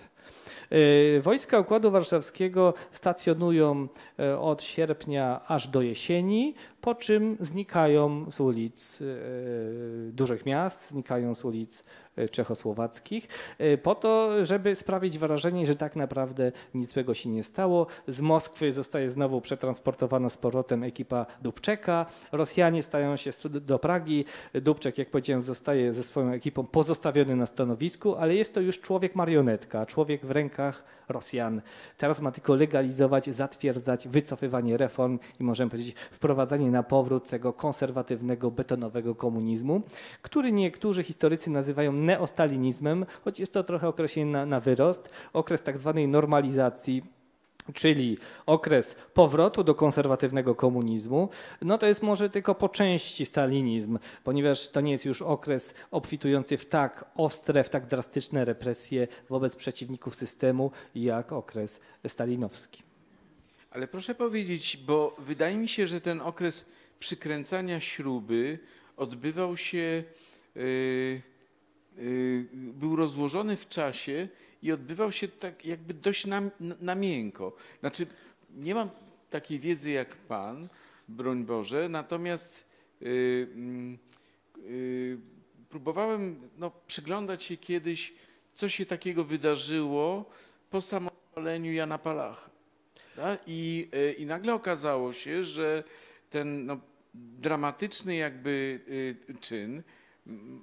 Y, Wojska Układu Warszawskiego stacjonują y, od sierpnia aż do jesieni. Po czym znikają z ulic e, dużych miast, znikają z ulic e, czechosłowackich, e, po to, żeby sprawić wrażenie, że tak naprawdę nic złego się nie stało. Z Moskwy zostaje znowu przetransportowana z powrotem ekipa Dubczeka. Rosjanie stają się do Pragi. Dubczek, jak powiedziałem, zostaje ze swoją ekipą pozostawiony na stanowisku, ale jest to już człowiek marionetka, człowiek w rękach Rosjan. Teraz ma tylko legalizować, zatwierdzać wycofywanie reform i możemy powiedzieć wprowadzanie na powrót tego konserwatywnego, betonowego komunizmu, który niektórzy historycy nazywają neostalinizmem, choć jest to trochę określenie na, na wyrost, okres tak zwanej normalizacji czyli okres powrotu do konserwatywnego komunizmu, no to jest może tylko po części stalinizm, ponieważ to nie jest już okres obfitujący w tak ostre, w tak drastyczne represje wobec przeciwników systemu, jak okres stalinowski. Ale proszę powiedzieć, bo wydaje mi się, że ten okres przykręcania śruby odbywał się, yy, yy, był rozłożony w czasie i odbywał się tak jakby dość na, na miękko. Znaczy, nie mam takiej wiedzy jak pan, broń Boże, natomiast yy, yy, próbowałem no, przyglądać się kiedyś, co się takiego wydarzyło po samospaleniu Jana Palacha. Tak? I, yy, I nagle okazało się, że ten no, dramatyczny jakby yy, czyn,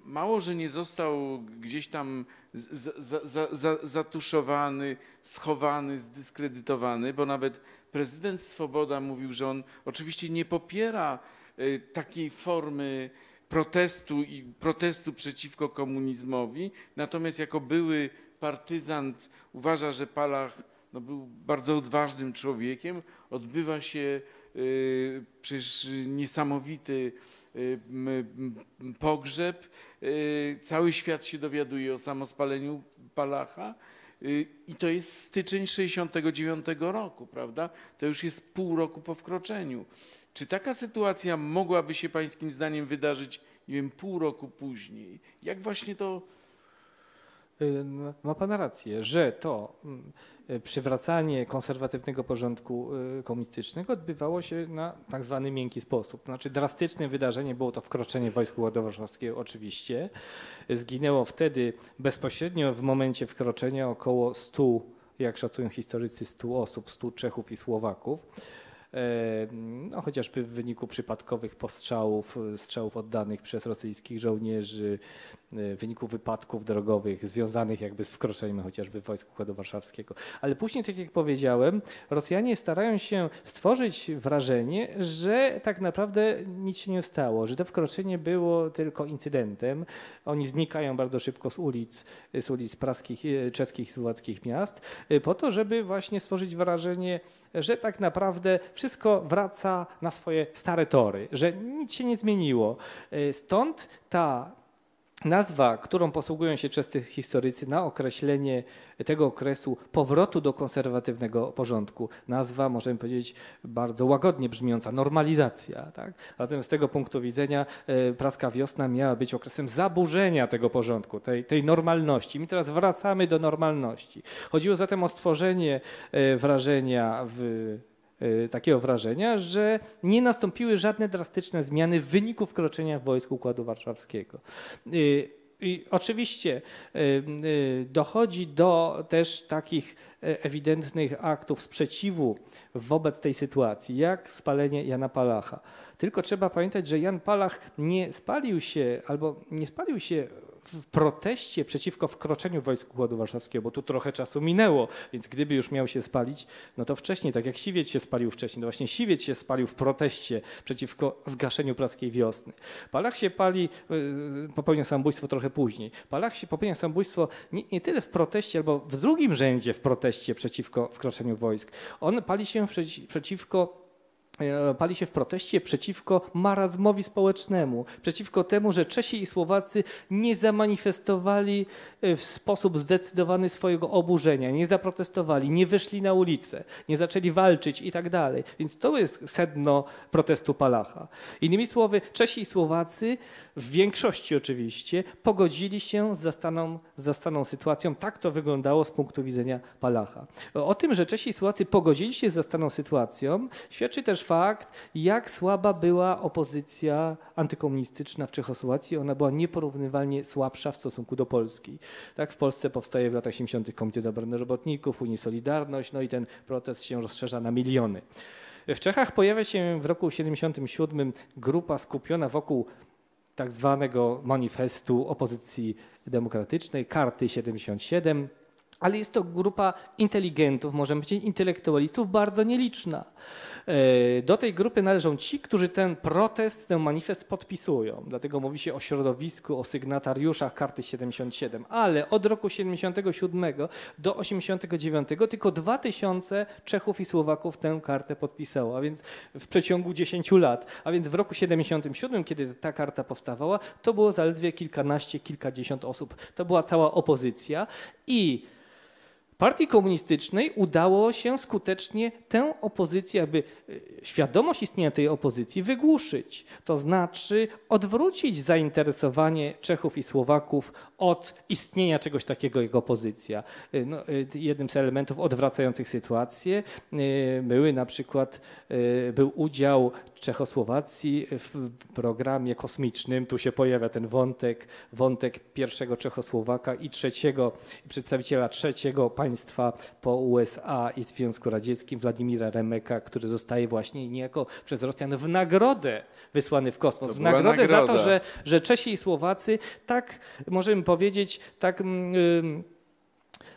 mało, że nie został gdzieś tam za, za, za, zatuszowany, schowany, zdyskredytowany, bo nawet prezydent Swoboda mówił, że on oczywiście nie popiera y, takiej formy protestu i protestu przeciwko komunizmowi, natomiast jako były partyzant uważa, że Palach no, był bardzo odważnym człowiekiem. Odbywa się y, przecież niesamowity pogrzeb. Y, cały świat się dowiaduje o samospaleniu Palacha. Y, I to jest styczeń 69 roku, prawda? To już jest pół roku po wkroczeniu. Czy taka sytuacja mogłaby się pańskim zdaniem wydarzyć, nie wiem, pół roku później? Jak właśnie to ma Pan rację, że to mm, E, przywracanie konserwatywnego porządku e, komunistycznego odbywało się na tak zwany miękki sposób. Znaczy drastyczne wydarzenie było to wkroczenie wojsk warszawskiego oczywiście. Zginęło wtedy bezpośrednio w momencie wkroczenia około 100, jak szacują historycy, 100 osób, 100 Czechów i Słowaków no, chociażby w wyniku przypadkowych postrzałów, strzałów oddanych przez rosyjskich żołnierzy, w wyniku wypadków drogowych związanych jakby z wkroczeniem chociażby wojsk Układu Warszawskiego. Ale później, tak jak powiedziałem, Rosjanie starają się stworzyć wrażenie, że tak naprawdę nic się nie stało, że to wkroczenie było tylko incydentem. Oni znikają bardzo szybko z ulic, z ulic praskich, czeskich i słowackich miast, po to, żeby właśnie stworzyć wrażenie, że tak naprawdę wszystko wraca na swoje stare tory, że nic się nie zmieniło. Stąd ta Nazwa, którą posługują się czescy historycy na określenie tego okresu powrotu do konserwatywnego porządku, nazwa, możemy powiedzieć, bardzo łagodnie brzmiąca, normalizacja. Tak? Zatem z tego punktu widzenia e, praska wiosna miała być okresem zaburzenia tego porządku, tej, tej normalności. My teraz wracamy do normalności. Chodziło zatem o stworzenie e, wrażenia w Y, takiego wrażenia, że nie nastąpiły żadne drastyczne zmiany w wyniku wkroczenia wojsk Układu Warszawskiego. Y, I oczywiście y, dochodzi do też takich ewidentnych aktów sprzeciwu wobec tej sytuacji, jak spalenie Jana Palacha. Tylko trzeba pamiętać, że Jan Palach nie spalił się albo nie spalił się w proteście przeciwko wkroczeniu wojsk Układu Warszawskiego, bo tu trochę czasu minęło, więc gdyby już miał się spalić, no to wcześniej, tak jak Siwiec się spalił wcześniej, to właśnie Siwiec się spalił w proteście przeciwko zgaszeniu praskiej wiosny. Palach się pali, y, popełnia samobójstwo trochę później. Palach się popełnia samobójstwo nie, nie tyle w proteście, albo w drugim rzędzie w proteście przeciwko wkroczeniu wojsk. On pali się przeciwko pali się w proteście przeciwko marazmowi społecznemu, przeciwko temu, że Czesi i Słowacy nie zamanifestowali e, w sposób zdecydowany swojego oburzenia, nie zaprotestowali, nie wyszli na ulicę, nie zaczęli walczyć i tak dalej. Więc to jest sedno protestu Palacha. Innymi słowy, Czesi i Słowacy w większości oczywiście pogodzili się z zastaną, z zastaną sytuacją. Tak to wyglądało z punktu widzenia Palacha. O tym, że Czesi i Słowacy pogodzili się z zastaną sytuacją, świadczy też fakt, jak słaba była opozycja antykomunistyczna w Czechosłowacji. Ona była nieporównywalnie słabsza w stosunku do Polski. Tak, w Polsce powstaje w latach 70. Komitet Obrony Robotników, Unii Solidarność, no i ten protest się rozszerza na miliony. W Czechach pojawia się w roku 77 grupa skupiona wokół tak zwanego manifestu opozycji demokratycznej, karty 77, ale jest to grupa inteligentów, możemy powiedzieć intelektualistów, bardzo nieliczna. E, do tej grupy należą ci, którzy ten protest, ten manifest podpisują. Dlatego mówi się o środowisku, o sygnatariuszach karty 77. Ale od roku 77 do 89 tylko 2000 Czechów i Słowaków tę kartę podpisało, a więc w przeciągu 10 lat. A więc w roku 77, kiedy ta karta powstawała, to było zaledwie kilkanaście, kilkadziesiąt osób. To była cała opozycja i Partii komunistycznej udało się skutecznie tę opozycję, aby e, świadomość istnienia tej opozycji wygłuszyć. To znaczy odwrócić zainteresowanie Czechów i Słowaków od istnienia czegoś takiego jak opozycja. E, no, e, jednym z elementów odwracających sytuację były na przykład, był udział Czechosłowacji w programie kosmicznym. Tu się pojawia ten wątek, wątek pierwszego Czechosłowaka i trzeciego, przedstawiciela trzeciego państwa po USA i Związku Radzieckim, Władimira Remeka, który zostaje właśnie niejako przez Rosjan w nagrodę wysłany w kosmos. W nagrodę nagroda. za to, że, że Czesi i Słowacy tak, możemy powiedzieć, tak... Yy,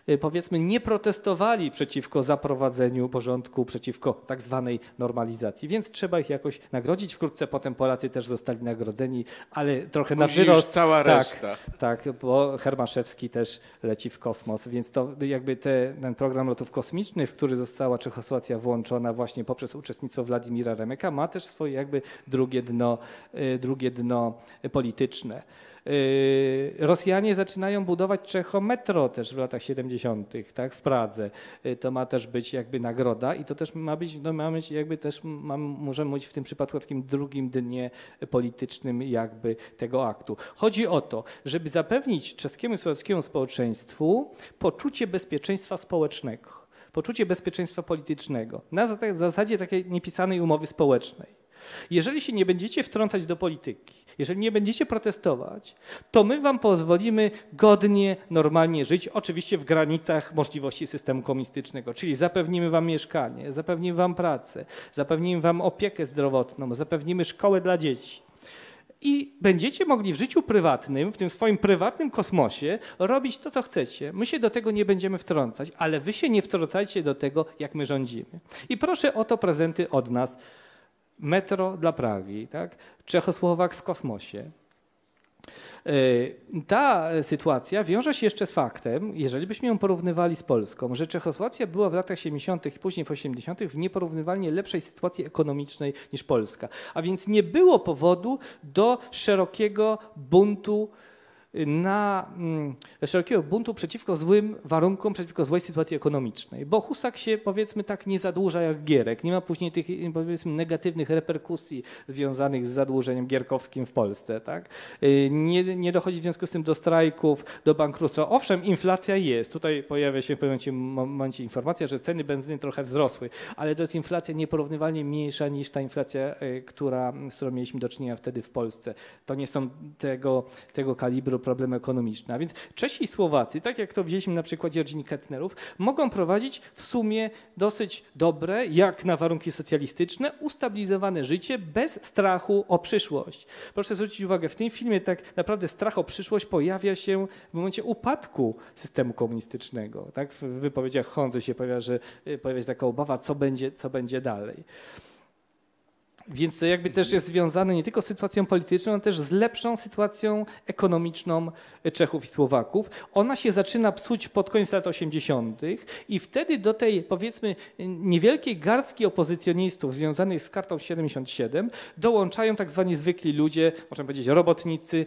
Y, powiedzmy nie protestowali przeciwko zaprowadzeniu porządku, przeciwko tak zwanej normalizacji, więc trzeba ich jakoś nagrodzić. Wkrótce potem Polacy też zostali nagrodzeni, ale trochę Później na wyrost. Już cała tak, reszta. Tak, bo Hermaszewski też leci w kosmos, więc to jakby te, ten program lotów kosmicznych, w który została Czechosłowacja włączona właśnie poprzez uczestnictwo Władimira Remeka, ma też swoje jakby drugie dno, y, drugie dno polityczne. Y, Rosjanie zaczynają budować Czechometro też w latach 70. Tak, w Pradze. Y, to ma też być jakby nagroda i to też ma być, no ma być jakby też, ma, możemy mówić w tym przypadku o takim drugim dnie politycznym jakby tego aktu. Chodzi o to, żeby zapewnić czeskiemu i słowackiemu społeczeństwu poczucie bezpieczeństwa społecznego, poczucie bezpieczeństwa politycznego na zasadzie takiej niepisanej umowy społecznej. Jeżeli się nie będziecie wtrącać do polityki, jeżeli nie będziecie protestować, to my wam pozwolimy godnie, normalnie żyć, oczywiście w granicach możliwości systemu komunistycznego, czyli zapewnimy wam mieszkanie, zapewnimy wam pracę, zapewnimy wam opiekę zdrowotną, zapewnimy szkołę dla dzieci. I będziecie mogli w życiu prywatnym, w tym swoim prywatnym kosmosie, robić to, co chcecie. My się do tego nie będziemy wtrącać, ale wy się nie wtrącajcie do tego, jak my rządzimy. I proszę o to prezenty od nas metro dla Pragi, tak? Czechosłowak w kosmosie. E, ta sytuacja wiąże się jeszcze z faktem, jeżeli byśmy ją porównywali z Polską, że Czechosłowacja była w latach 70. i później w 80. w nieporównywalnie lepszej sytuacji ekonomicznej niż Polska. A więc nie było powodu do szerokiego buntu na mm, szerokiego buntu przeciwko złym warunkom, przeciwko złej sytuacji ekonomicznej. Bo Husak się powiedzmy tak nie zadłuża jak Gierek. Nie ma później tych powiedzmy negatywnych reperkusji związanych z zadłużeniem gierkowskim w Polsce. Tak? Y, nie, nie dochodzi w związku z tym do strajków, do bankructwa. Owszem, inflacja jest. Tutaj pojawia się w pewnym momencie informacja, że ceny benzyny trochę wzrosły, ale to jest inflacja nieporównywalnie mniejsza niż ta inflacja, y, która, z którą mieliśmy do czynienia wtedy w Polsce. To nie są tego, tego kalibru problemy ekonomiczne. A więc Czesi i Słowacy, tak jak to widzieliśmy na przykładzie rodziny Kettnerów, mogą prowadzić w sumie dosyć dobre, jak na warunki socjalistyczne, ustabilizowane życie bez strachu o przyszłość. Proszę zwrócić uwagę, w tym filmie tak naprawdę strach o przyszłość pojawia się w momencie upadku systemu komunistycznego. Tak? W wypowiedziach Hondzy się pojawia, że pojawia się taka obawa, co będzie, co będzie dalej. Więc to jakby też jest związane nie tylko z sytuacją polityczną, ale też z lepszą sytuacją ekonomiczną Czechów i Słowaków. Ona się zaczyna psuć pod koniec lat 80. i wtedy do tej powiedzmy niewielkiej garstki opozycjonistów związanych z kartą 77 dołączają tak zwani zwykli ludzie, można powiedzieć robotnicy,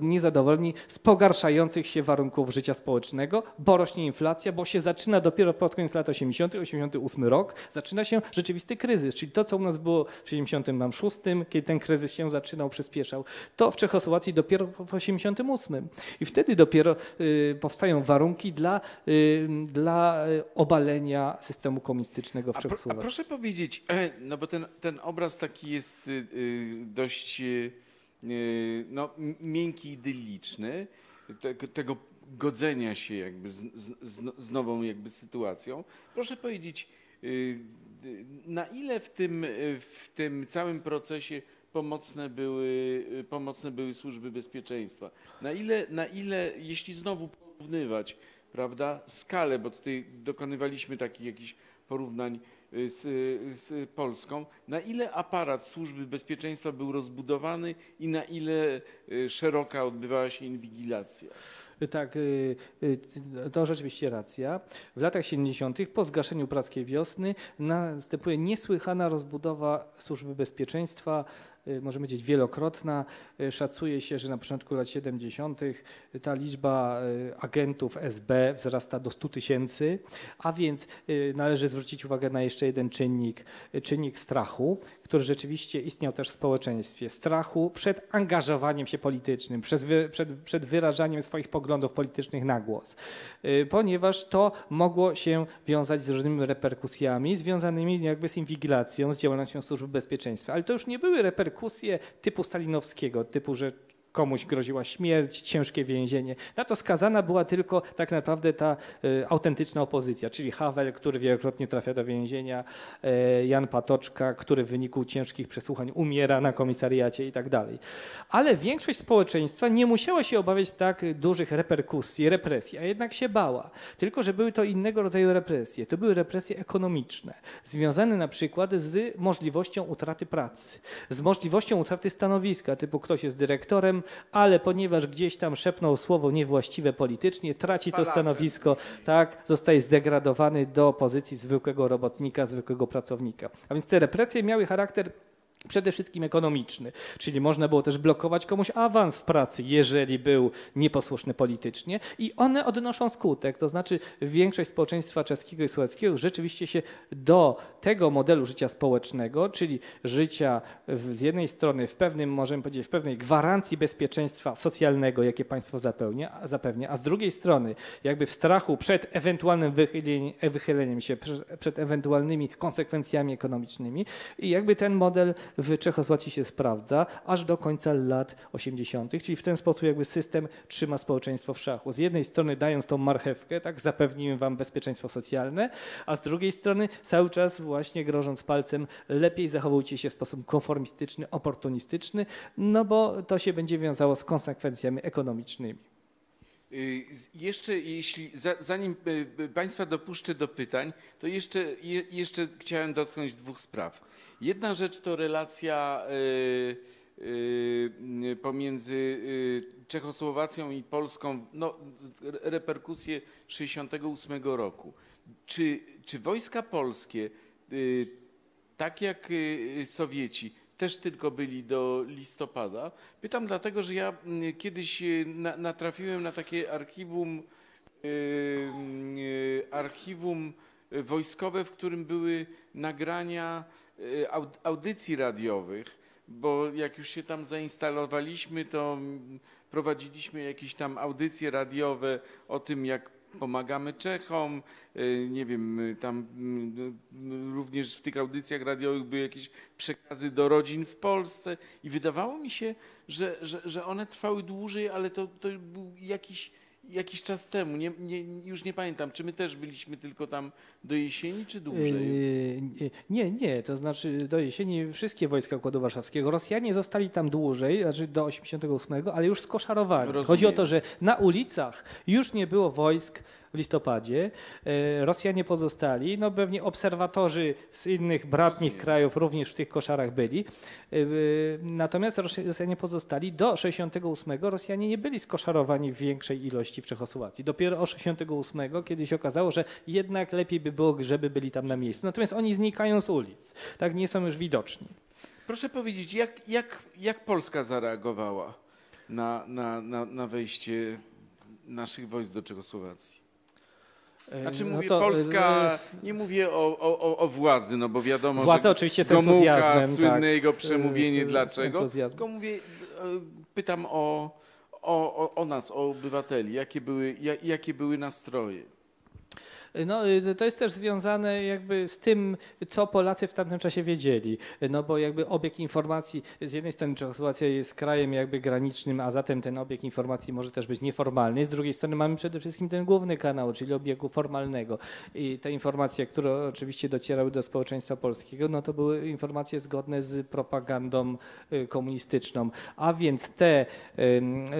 niezadowoleni z pogarszających się warunków życia społecznego, bo rośnie inflacja, bo się zaczyna dopiero pod koniec lat 80., 88 rok, zaczyna się rzeczywisty kryzys, czyli to, co u nas było w 76, kiedy ten kryzys się zaczynał, przyspieszał. To w Czechosłowacji dopiero w 88. I wtedy dopiero y, powstają warunki dla, y, dla y, obalenia systemu komunistycznego w A, pro, a Czechosłowacji. proszę powiedzieć, e, no bo ten, ten obraz taki jest dość no, miękki, idylliczny, tego, tego godzenia się jakby z, z, z, nową jakby sytuacją. Proszę powiedzieć, na ile w tym, y, w tym całym procesie pomocne były, y, pomocne były służby bezpieczeństwa? Na ile, na ile jeśli znowu porównywać, prawda, skalę, bo tutaj dokonywaliśmy takich jakichś porównań z, z Polską, na ile aparat służby bezpieczeństwa był rozbudowany i na ile y, szeroka odbywała się inwigilacja? Tak, y, y, to rzeczywiście racja. W latach 70. po zgaszeniu praskiej wiosny następuje niesłychana rozbudowa służby bezpieczeństwa, y, może powiedzieć wielokrotna. Y, Szacuje się, że na początku lat 70. ta liczba y, agentów SB wzrasta do 100 tysięcy, a więc należy zwrócić uwagę na jeszcze jeden czynnik, czynnik strachu, który rzeczywiście istniał też w społeczeństwie. Strachu przed angażowaniem się politycznym, przed, przed, przed wyrażaniem swoich poglądów politycznych na głos, ponieważ to mogło się wiązać z różnymi reperkusjami związanymi jakby z inwigilacją, z działalnością służby bezpieczeństwa. Ale to już nie były reperkusje typu stalinowskiego, typu, że komuś groziła śmierć, ciężkie więzienie. Na to skazana była tylko tak naprawdę ta y, autentyczna opozycja, czyli Havel, który wielokrotnie trafia do więzienia, y, Jan Patoczka, który w wyniku ciężkich przesłuchań umiera na komisariacie i tak dalej. Ale większość społeczeństwa nie musiała się obawiać tak dużych reperkusji, represji, a jednak się bała. Tylko, że były to innego rodzaju represje. To były represje ekonomiczne, związane na przykład z możliwością utraty pracy, z możliwością utraty stanowiska, typu ktoś jest dyrektorem, ale ponieważ gdzieś tam szepnął słowo niewłaściwe politycznie, traci to stanowisko, tak, zostaje zdegradowany do pozycji zwykłego robotnika, zwykłego pracownika. A więc te represje miały charakter przede wszystkim ekonomiczny, czyli można było też blokować komuś awans w pracy, jeżeli był nieposłuszny politycznie. I one odnoszą skutek, to znaczy większość społeczeństwa czeskiego i słowackiego rzeczywiście się do tego modelu życia społecznego, czyli życia w, z jednej strony w pewnym, możemy powiedzieć, w pewnej gwarancji bezpieczeństwa socjalnego, jakie państwo zapewnia, zapewnia, a z drugiej strony jakby w strachu przed ewentualnym wychyleniem, się, przed ewentualnymi konsekwencjami ekonomicznymi. I jakby ten model w Czechosłowacji się sprawdza aż do końca lat 80., czyli w ten sposób jakby system trzyma społeczeństwo w szachu. Z jednej strony dając tą marchewkę, tak, zapewnimy wam bezpieczeństwo socjalne, a z drugiej strony cały czas właśnie grożąc palcem, lepiej zachowujcie się w sposób konformistyczny, oportunistyczny, no bo to się będzie wiązało z konsekwencjami ekonomicznymi. Y, Jeszcze jeśli, za- zanim y, y, Państwa dopuszczę do pytań, to jeszcze, je, jeszcze chciałem dotknąć dwóch spraw. Jedna rzecz to relacja pomiędzy Czechosłowacją i Polską, no, re- reperkusje 68 roku. Czy, czy wojska polskie, tak jak Sowieci, też tylko byli do listopada? Pytam dlatego, że ja mm, kiedyś y, na, natrafiłem na takie archiwum, y, y, archiwum wojskowe, w którym były nagrania aud- audycji radiowych, bo jak już się tam zainstalowaliśmy, to mm, prowadziliśmy jakieś tam audycje radiowe o tym, jak pomagamy Czechom, y, nie wiem, y, tam y, również w tych audycjach radiowych były jakieś przekazy do rodzin w Polsce i wydawało mi się, że, że, że one trwały dłużej, ale to, to był jakiś, jakiś czas temu, nie, nie, już nie pamiętam, czy my też byliśmy tylko tam do jesieni, czy dłużej? Yy, Nie, nie, to znaczy do jesieni wszystkie wojska Układu Warszawskiego. Rosjanie zostali tam dłużej, znaczy do 88, ale już skoszarowani. Rozumiem. Chodzi o to, że na ulicach już nie było wojsk w listopadzie. Yy, Rosjanie pozostali, no pewnie obserwatorzy z innych bratnich krajów również w tych koszarach byli. Yy, Natomiast Ros- Rosjanie pozostali do 68. Rosjanie nie byli skoszarowani w większej ilości w Czechosłowacji. Dopiero o 68, kiedy się okazało, że jednak lepiej by było, żeby byli tam na miejscu. Natomiast oni znikają z ulic, tak nie są już widoczni. Proszę powiedzieć, jak, jak, jak Polska zareagowała na, na, na, na wejście naszych wojsk do Czechosłowacji? E, Znaczy no mówię to, Polska, e, nie mówię o, o, o- władzy, no bo wiadomo, Władza że oczywiście z Gomułka, słynne tak, jego z- przemówienie, z- z dlaczego? entuzjazmem. Tylko mówię, e, pytam o, o, o, nas, o obywateli, jakie były, ja- jakie były nastroje. No, y, to jest też związane jakby z tym, co Polacy w tamtym czasie wiedzieli. No bo jakby obieg informacji, z jednej strony Czechosłowacja jest krajem jakby granicznym, a zatem ten obieg informacji może też być nieformalny. Z drugiej strony mamy przede wszystkim ten główny kanał, czyli obiegu formalnego. I te informacje, które oczywiście docierały do społeczeństwa polskiego, no to były informacje zgodne z propagandą y, komunistyczną. A więc te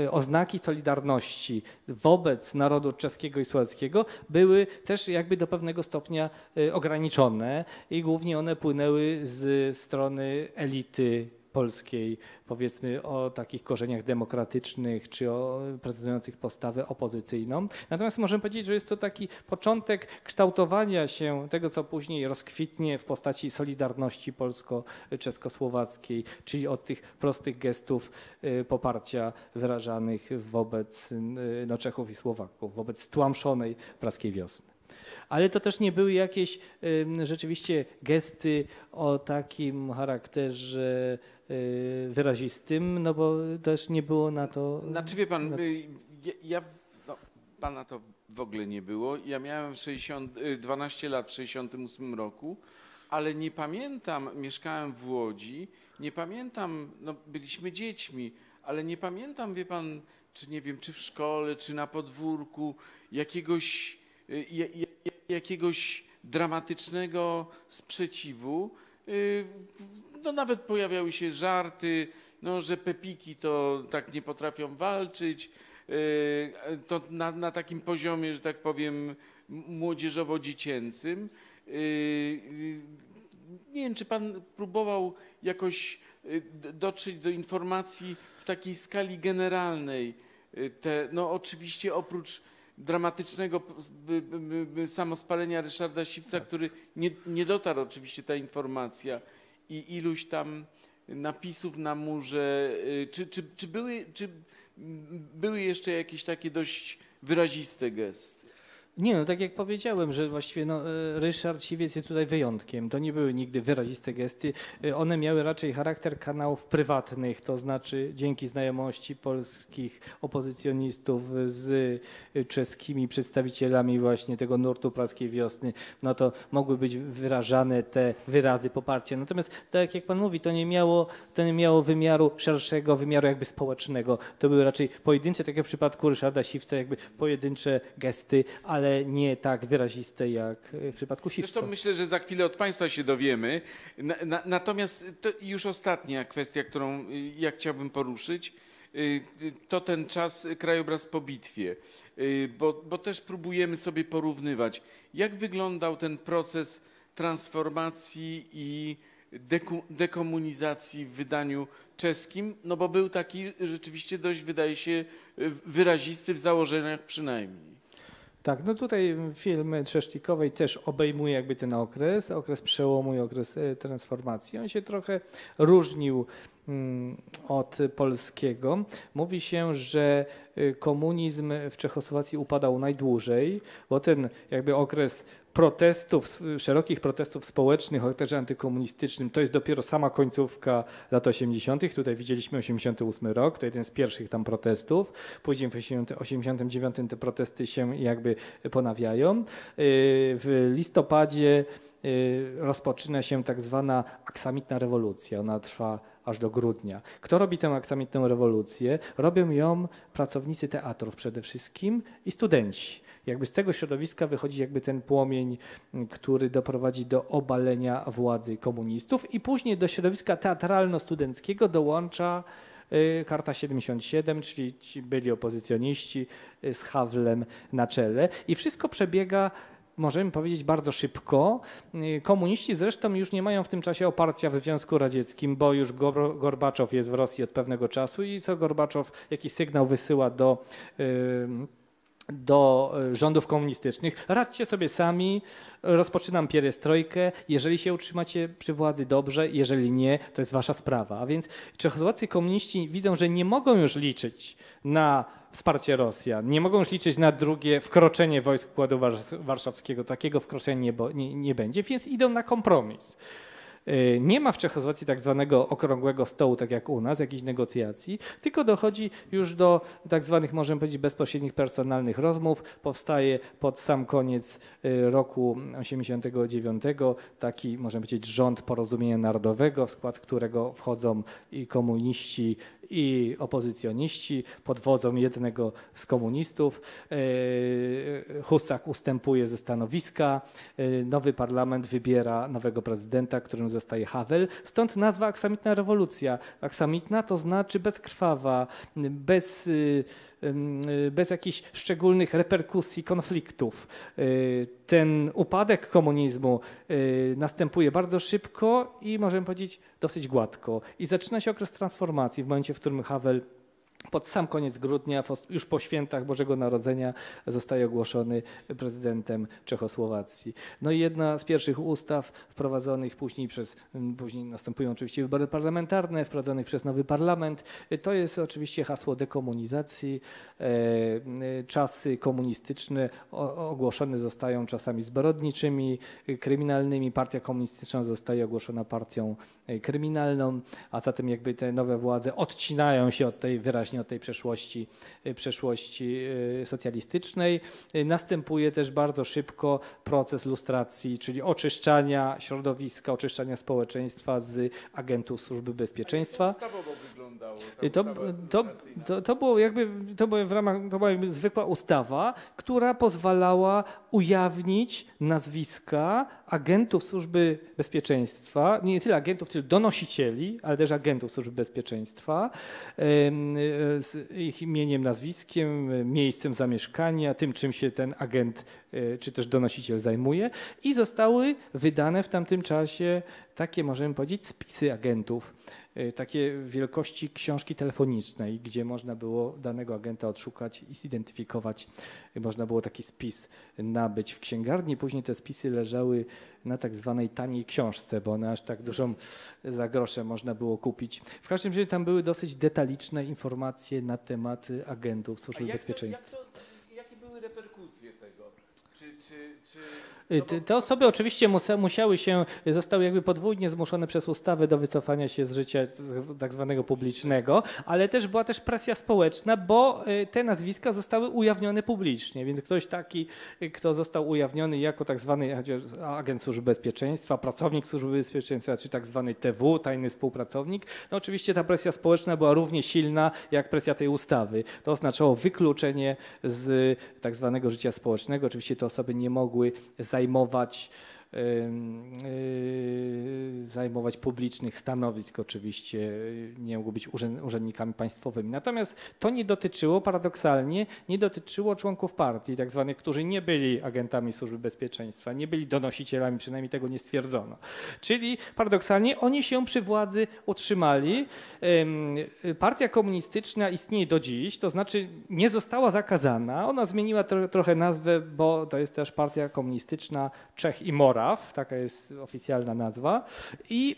y, oznaki solidarności wobec narodu czeskiego i słowackiego były też jakby do pewnego stopnia y, ograniczone i głównie one płynęły z strony elity polskiej, powiedzmy o takich korzeniach demokratycznych czy o prezentujących postawę opozycyjną. Natomiast możemy powiedzieć, że jest to taki początek kształtowania się tego, co później rozkwitnie w postaci solidarności polsko-czeskosłowackiej, czyli od tych prostych gestów y, poparcia wyrażanych wobec y, no, Czechów i Słowaków, wobec stłamszonej praskiej wiosny. Ale to też nie były jakieś rzeczywiście gesty o takim charakterze y, wyrazistym, no bo też nie było na to. Znaczy wie pan, y, ja, ja no, pana to w ogóle nie było. Ja miałem 60, y, 12 lat w 68 roku, ale nie pamiętam, mieszkałem w Łodzi, nie pamiętam, no byliśmy dziećmi, ale nie pamiętam, wie pan, czy nie wiem, czy w szkole, czy na podwórku, jakiegoś, y, ja- ja- jakiegoś dramatycznego sprzeciwu. Y, No nawet pojawiały się żarty, no, że pepiki to tak nie potrafią walczyć. Y, To na, na takim poziomie, że tak powiem, młodzieżowo-dziecięcym. Y, y, Nie wiem, czy pan próbował jakoś y, dotrzeć do informacji w takiej skali generalnej. Y, Te, no oczywiście oprócz dramatycznego samospalenia Ryszarda Siwca, który nie, nie dotarł oczywiście ta informacja i iluś tam napisów na murze, y, czy, czy, czy, były, czy były jeszcze jakieś takie dość wyraziste gesty? Nie, no tak jak powiedziałem, że właściwie no, e, Ryszard Siwiec jest tutaj wyjątkiem. To nie były nigdy wyraziste gesty. E, One miały raczej charakter kanałów prywatnych, to znaczy dzięki znajomości polskich opozycjonistów z e, czeskimi przedstawicielami właśnie tego nurtu praskiej wiosny, no to mogły być wyrażane te wyrazy poparcia. Natomiast tak jak pan mówi, to nie miało, to nie miało wymiaru szerszego, wymiaru jakby społecznego. To były raczej pojedyncze, tak jak w przypadku Ryszarda Siwca, jakby pojedyncze gesty, ale nie tak wyraziste jak w przypadku Siwca. Zresztą myślę, że za chwilę od Państwa się dowiemy. Na, na, natomiast to już ostatnia kwestia, którą y, ja chciałbym poruszyć, y, y, to ten czas, krajobraz po bitwie, bo, bo też próbujemy sobie porównywać, jak wyglądał ten proces transformacji i dekomunizacji w wydaniu czeskim, no bo był taki rzeczywiście dość, wydaje się, wyrazisty w założeniach przynajmniej. Tak, no tutaj film Trzesztikowej też obejmuje jakby ten okres, okres przełomu i okres e, transformacji. On się trochę różnił od polskiego. Mówi się, że y, komunizm w Czechosłowacji upadał najdłużej, bo ten jakby okres protestów, szerokich protestów społecznych o charakterze antykomunistycznym, to jest dopiero sama końcówka lat 80. Tutaj widzieliśmy 88 rok, to jeden z pierwszych tam protestów. Później w 89 te protesty się jakby ponawiają. Yy, W listopadzie rozpoczyna się tak zwana aksamitna rewolucja. Ona trwa aż do grudnia. Kto robi tę aksamitną rewolucję? Robią ją pracownicy teatrów przede wszystkim i studenci. Jakby z tego środowiska wychodzi jakby ten płomień, m, który doprowadzi do obalenia władzy komunistów i później do środowiska teatralno-studenckiego dołącza y, Karta 77, czyli byli opozycjoniści y, z Hawlem na czele i wszystko przebiega możemy powiedzieć bardzo szybko. Komuniści zresztą już nie mają w tym czasie oparcia w Związku Radzieckim, bo już Gor- Gorbaczow jest w Rosji od pewnego czasu i co Gorbaczow jakiś sygnał wysyła do y, do rządów komunistycznych. Radźcie sobie sami, rozpoczynam pierestrojkę. Jeżeli się utrzymacie przy władzy, dobrze, jeżeli nie, to jest wasza sprawa. A więc czechosłowaccy komuniści widzą, że nie mogą już liczyć na wsparcie Rosjan, nie mogą już liczyć na drugie wkroczenie wojsk Układu Warszawskiego. Takiego wkroczenia nie, nie, nie będzie, więc idą na kompromis. Y, nie ma w Czechosłowacji tak zwanego okrągłego stołu, tak jak u nas, jakichś negocjacji, tylko dochodzi już do tak zwanych, możemy powiedzieć, bezpośrednich personalnych rozmów. Powstaje pod sam koniec y, roku 89 taki, możemy powiedzieć, rząd porozumienia narodowego, w skład którego wchodzą i komuniści, i opozycjoniści pod wodzą jednego z komunistów. Y, Husak ustępuje ze stanowiska. Nowy parlament wybiera nowego prezydenta, którym zostaje Havel. Stąd nazwa aksamitna rewolucja. Aksamitna to znaczy bezkrwawa, bez, y, bez jakichś szczególnych reperkusji, konfliktów. Y, ten upadek komunizmu następuje bardzo szybko i możemy powiedzieć dosyć gładko. I zaczyna się okres transformacji w momencie, w którym Havel pod sam koniec grudnia, już po świętach Bożego Narodzenia, zostaje ogłoszony prezydentem Czechosłowacji. No i jedna z pierwszych ustaw wprowadzonych później przez, później następują oczywiście wybory parlamentarne, wprowadzonych przez nowy parlament, to jest oczywiście hasło dekomunizacji. E, e, czasy komunistyczne ogłoszone zostają czasami zbrodniczymi, kryminalnymi. Partia komunistyczna zostaje ogłoszona partią e, kryminalną, a zatem jakby te nowe władze odcinają się od tej wyraźnie właśnie od tej przeszłości, y, przeszłości y, socjalistycznej. Y, następuje też bardzo szybko proces lustracji, czyli oczyszczania środowiska, oczyszczania społeczeństwa z agentów służby bezpieczeństwa. To, to, to, to, było jakby, to, było w ramach, to była jakby zwykła ustawa, która pozwalała ujawnić nazwiska agentów służby bezpieczeństwa, nie tyle agentów, tyle donosicieli, ale też agentów służby bezpieczeństwa z ich imieniem, nazwiskiem, miejscem zamieszkania, tym czym się ten agent e, czy też donosiciel zajmuje. I zostały wydane w tamtym czasie takie, możemy powiedzieć, spisy agentów takie wielkości książki telefonicznej, gdzie można było danego agenta odszukać i zidentyfikować. Można było taki spis nabyć w księgarni. Później te spisy leżały na tak zwanej taniej książce, bo one aż tak dużą za grosze można było kupić. W każdym razie tam były dosyć detaliczne informacje na temat agentów służby bezpieczeństwa. To, to, jakie były reperkusje tego? Czy, czy, Y, te osoby oczywiście musiały się, zostały jakby podwójnie zmuszone przez ustawę do wycofania się z życia tak zwanego publicznego, ale też była też presja społeczna, bo y, te nazwiska zostały ujawnione publicznie, więc ktoś taki, y, kto został ujawniony jako tak zwany agent służby bezpieczeństwa, pracownik służby bezpieczeństwa, czy tak zwany TW, tajny współpracownik, no oczywiście ta presja społeczna była równie silna jak presja tej ustawy. To oznaczało wykluczenie z tak zwanego życia społecznego. Oczywiście te osoby nie mogły zajmować zajmować publicznych stanowisk, oczywiście nie mogło być urzędnikami państwowymi. Natomiast to nie dotyczyło, paradoksalnie, nie dotyczyło członków partii, tak zwanych, którzy nie byli agentami służby bezpieczeństwa, nie byli donosicielami, przynajmniej tego nie stwierdzono. Czyli paradoksalnie oni się przy władzy utrzymali. Partia komunistyczna istnieje do dziś, to znaczy nie została zakazana, ona zmieniła tro trochę nazwę, bo to jest też partia komunistyczna Czech i Mora, taka jest oficjalna nazwa. I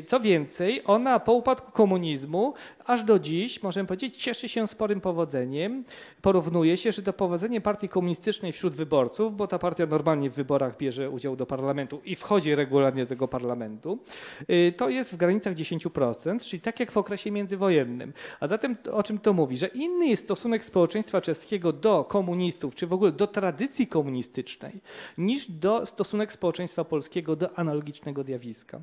y, co więcej, ona po upadku komunizmu aż do dziś, możemy powiedzieć, cieszy się sporym powodzeniem. Porównuje się, że to powodzenie partii komunistycznej wśród wyborców, bo ta partia normalnie w wyborach bierze udział do parlamentu i wchodzi regularnie do tego parlamentu, y, to jest w granicach 10%, czyli tak jak w okresie międzywojennym. A zatem o czym to mówi? Że inny jest stosunek społeczeństwa czeskiego do komunistów, czy w ogóle do tradycji komunistycznej, niż do stosunek społeczeństwa polskiego do analogicznego zjawiska.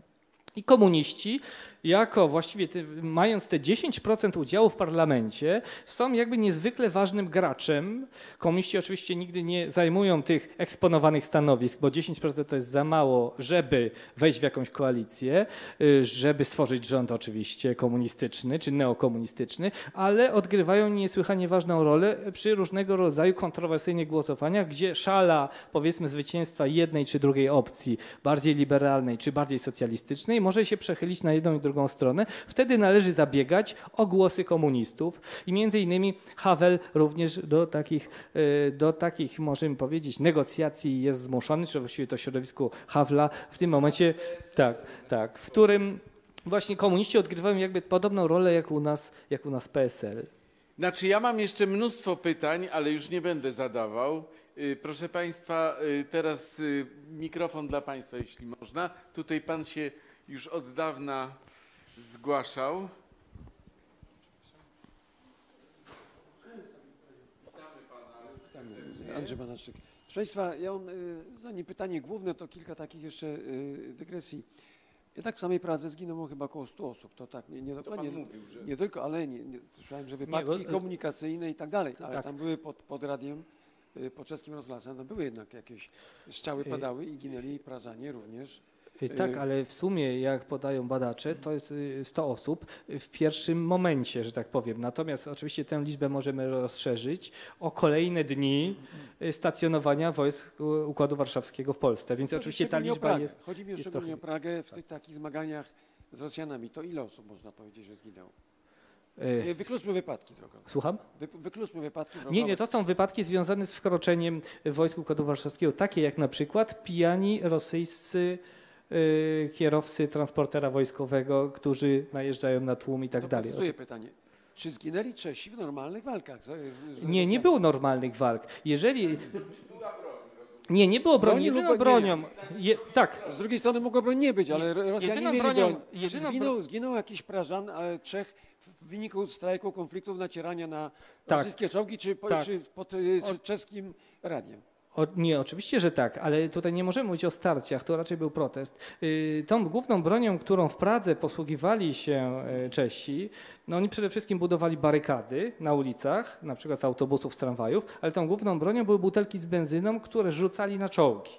I komuniści jako właściwie te, mając te 10% udziału w parlamencie, są jakby niezwykle ważnym graczem. Komuniści oczywiście nigdy nie zajmują tych eksponowanych stanowisk, bo 10% to jest za mało, żeby wejść w jakąś koalicję, y, żeby stworzyć rząd oczywiście komunistyczny czy neokomunistyczny, ale odgrywają niesłychanie ważną rolę przy różnego rodzaju kontrowersyjnych głosowaniach, gdzie szala powiedzmy zwycięstwa jednej czy drugiej opcji, bardziej liberalnej czy bardziej socjalistycznej, może się przechylić na jedną i drugą stronę. Wtedy należy zabiegać o głosy komunistów i między innymi Havel również do takich, e, do takich możemy powiedzieć, negocjacji jest zmuszony, czy właściwie to środowisku Havla w tym momencie, tak, tak, w którym właśnie komuniści odgrywają jakby podobną rolę jak u nas, jak u nas PSL. Znaczy, ja mam jeszcze mnóstwo pytań, ale już nie będę zadawał. Y, Proszę Państwa, y, teraz y, mikrofon dla Państwa, jeśli można. Tutaj Pan się już od dawna zgłaszał. Andrzej Banaszczyk. Proszę Państwa, ja mam y, zanim pytanie główne, to kilka takich jeszcze y, dygresji. Jednak w samej Pradze zginęło chyba około 100 osób. To tak, nie, nie dokładnie. Mówił, że... Nie tylko, ale nie, nie, słyszałem, że bo, wypadki y, komunikacyjne i tak dalej, ale tak. tam były pod, pod radiem, y, pod czeskim rozglasem, tam były jednak jakieś strzały padały i ginęli Prażanie również. Y, Tak, Y, ale w sumie, jak podają badacze, to jest y, 100 osób w pierwszym momencie, że tak powiem. Natomiast oczywiście tę liczbę możemy rozszerzyć o kolejne dni y, stacjonowania wojsk y, Układu Warszawskiego w Polsce. Więc oczywiście ta o liczba jest. Chodzi mi szczególnie o trochę- Pragę w tych takich zmaganiach z Rosjanami. To ile osób można powiedzieć, że zginęło? y, Y, Wykluczmy wypadki drogowe. Słucham? Wy, wykluczmy wypadki drogowe. Nie, nie, to są wypadki związane z wkroczeniem wojsk Układu Warszawskiego, takie jak na przykład pijani rosyjscy y, kierowcy transportera wojskowego, którzy najeżdżają na tłum i tak to dalej. precyzuję pytanie. Czy zginęli Czesi w normalnych walkach? Z, z, Nie, nie było normalnych walk. Jeżeli. Nie, nie było broni. Jedyną nie? bronią. Je, tak, Z drugiej strony mogło broń nie być, ale Ro- Rosjanie Jedyną bronią- broń. jedyną Zginął, zginął jakiś Prażan, ale Czech w wyniku strajku, konfliktów, nacierania na Tak. rosyjskie czołgi, czy, Tak. czy pod y, czy czeskim radiem. O, nie, oczywiście, że tak, ale tutaj nie możemy mówić o starciach, to raczej był protest. Y, tą główną bronią, którą w Pradze posługiwali się y, Czesi, no oni przede wszystkim budowali barykady na ulicach, na przykład z autobusów, z tramwajów, ale tą główną bronią były butelki z benzyną, które rzucali na czołgi.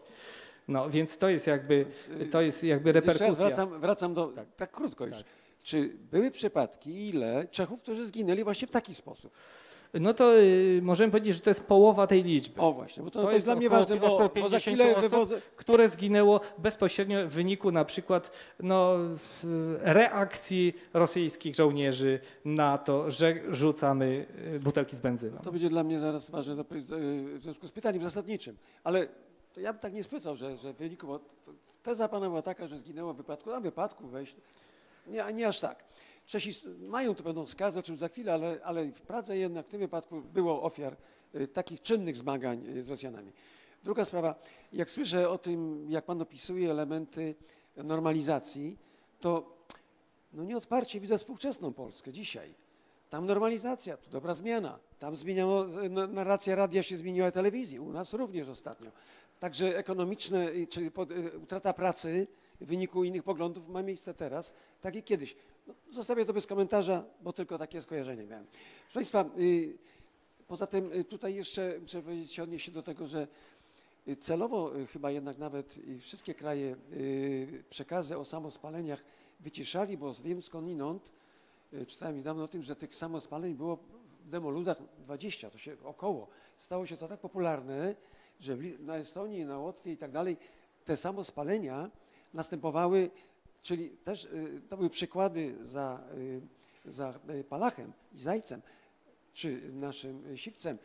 No więc to jest jakby, to jest jakby reperkusja. wracam, wracam do, tak, krótko już. Czy były przypadki, ile Czechów, którzy zginęli właśnie w taki sposób? No to y, możemy powiedzieć, że to jest połowa tej liczby. O właśnie, bo to, To to, jest dla mnie około- ważne, bo, około za 50 chwilę osób. które zginęło bezpośrednio w wyniku na przykład no, reakcji rosyjskich żołnierzy na to, że rzucamy y, butelki z benzyną. To będzie dla mnie zaraz ważne do- w związku z pytaniem zasadniczym. Ale to ja bym tak nie spłycał, że, że w wyniku, bo teza pana była taka, że zginęło w wypadku, a wypadku wejść, nie, nie aż tak. Czesi mają tu pewną skazę, o czym za chwilę, ale, ale w Pradze jednak w tym wypadku było ofiar y, takich czynnych zmagań y, z Rosjanami. Druga sprawa, jak słyszę o tym, jak pan opisuje elementy normalizacji, to no nieodparcie widzę współczesną Polskę dzisiaj. Tam normalizacja, tu dobra zmiana. Tam zmieniano, no, narracja radia się zmieniła telewizji, u nas również ostatnio. Także ekonomiczne, y, czyli y, utrata pracy w wyniku innych poglądów ma miejsce teraz, tak i kiedyś. No, zostawię to bez komentarza, bo tylko takie skojarzenie miałem. Proszę Państwa, y, poza tym y, tutaj jeszcze muszę powiedzieć, odnieść się do tego, że y, celowo chyba jednak nawet wszystkie kraje przekazy o samospaleniach wyciszali, bo wiem skądinąd, czytałem niedawno o tym, że tych samospaleń było w demoludach 20, to się około. Stało się to tak popularne, że na Estonii, na Łotwie i tak dalej te samospalenia następowały, czyli też y, to były przykłady za, y, za y, Palachem i Zajcem, czy naszym Siwcem.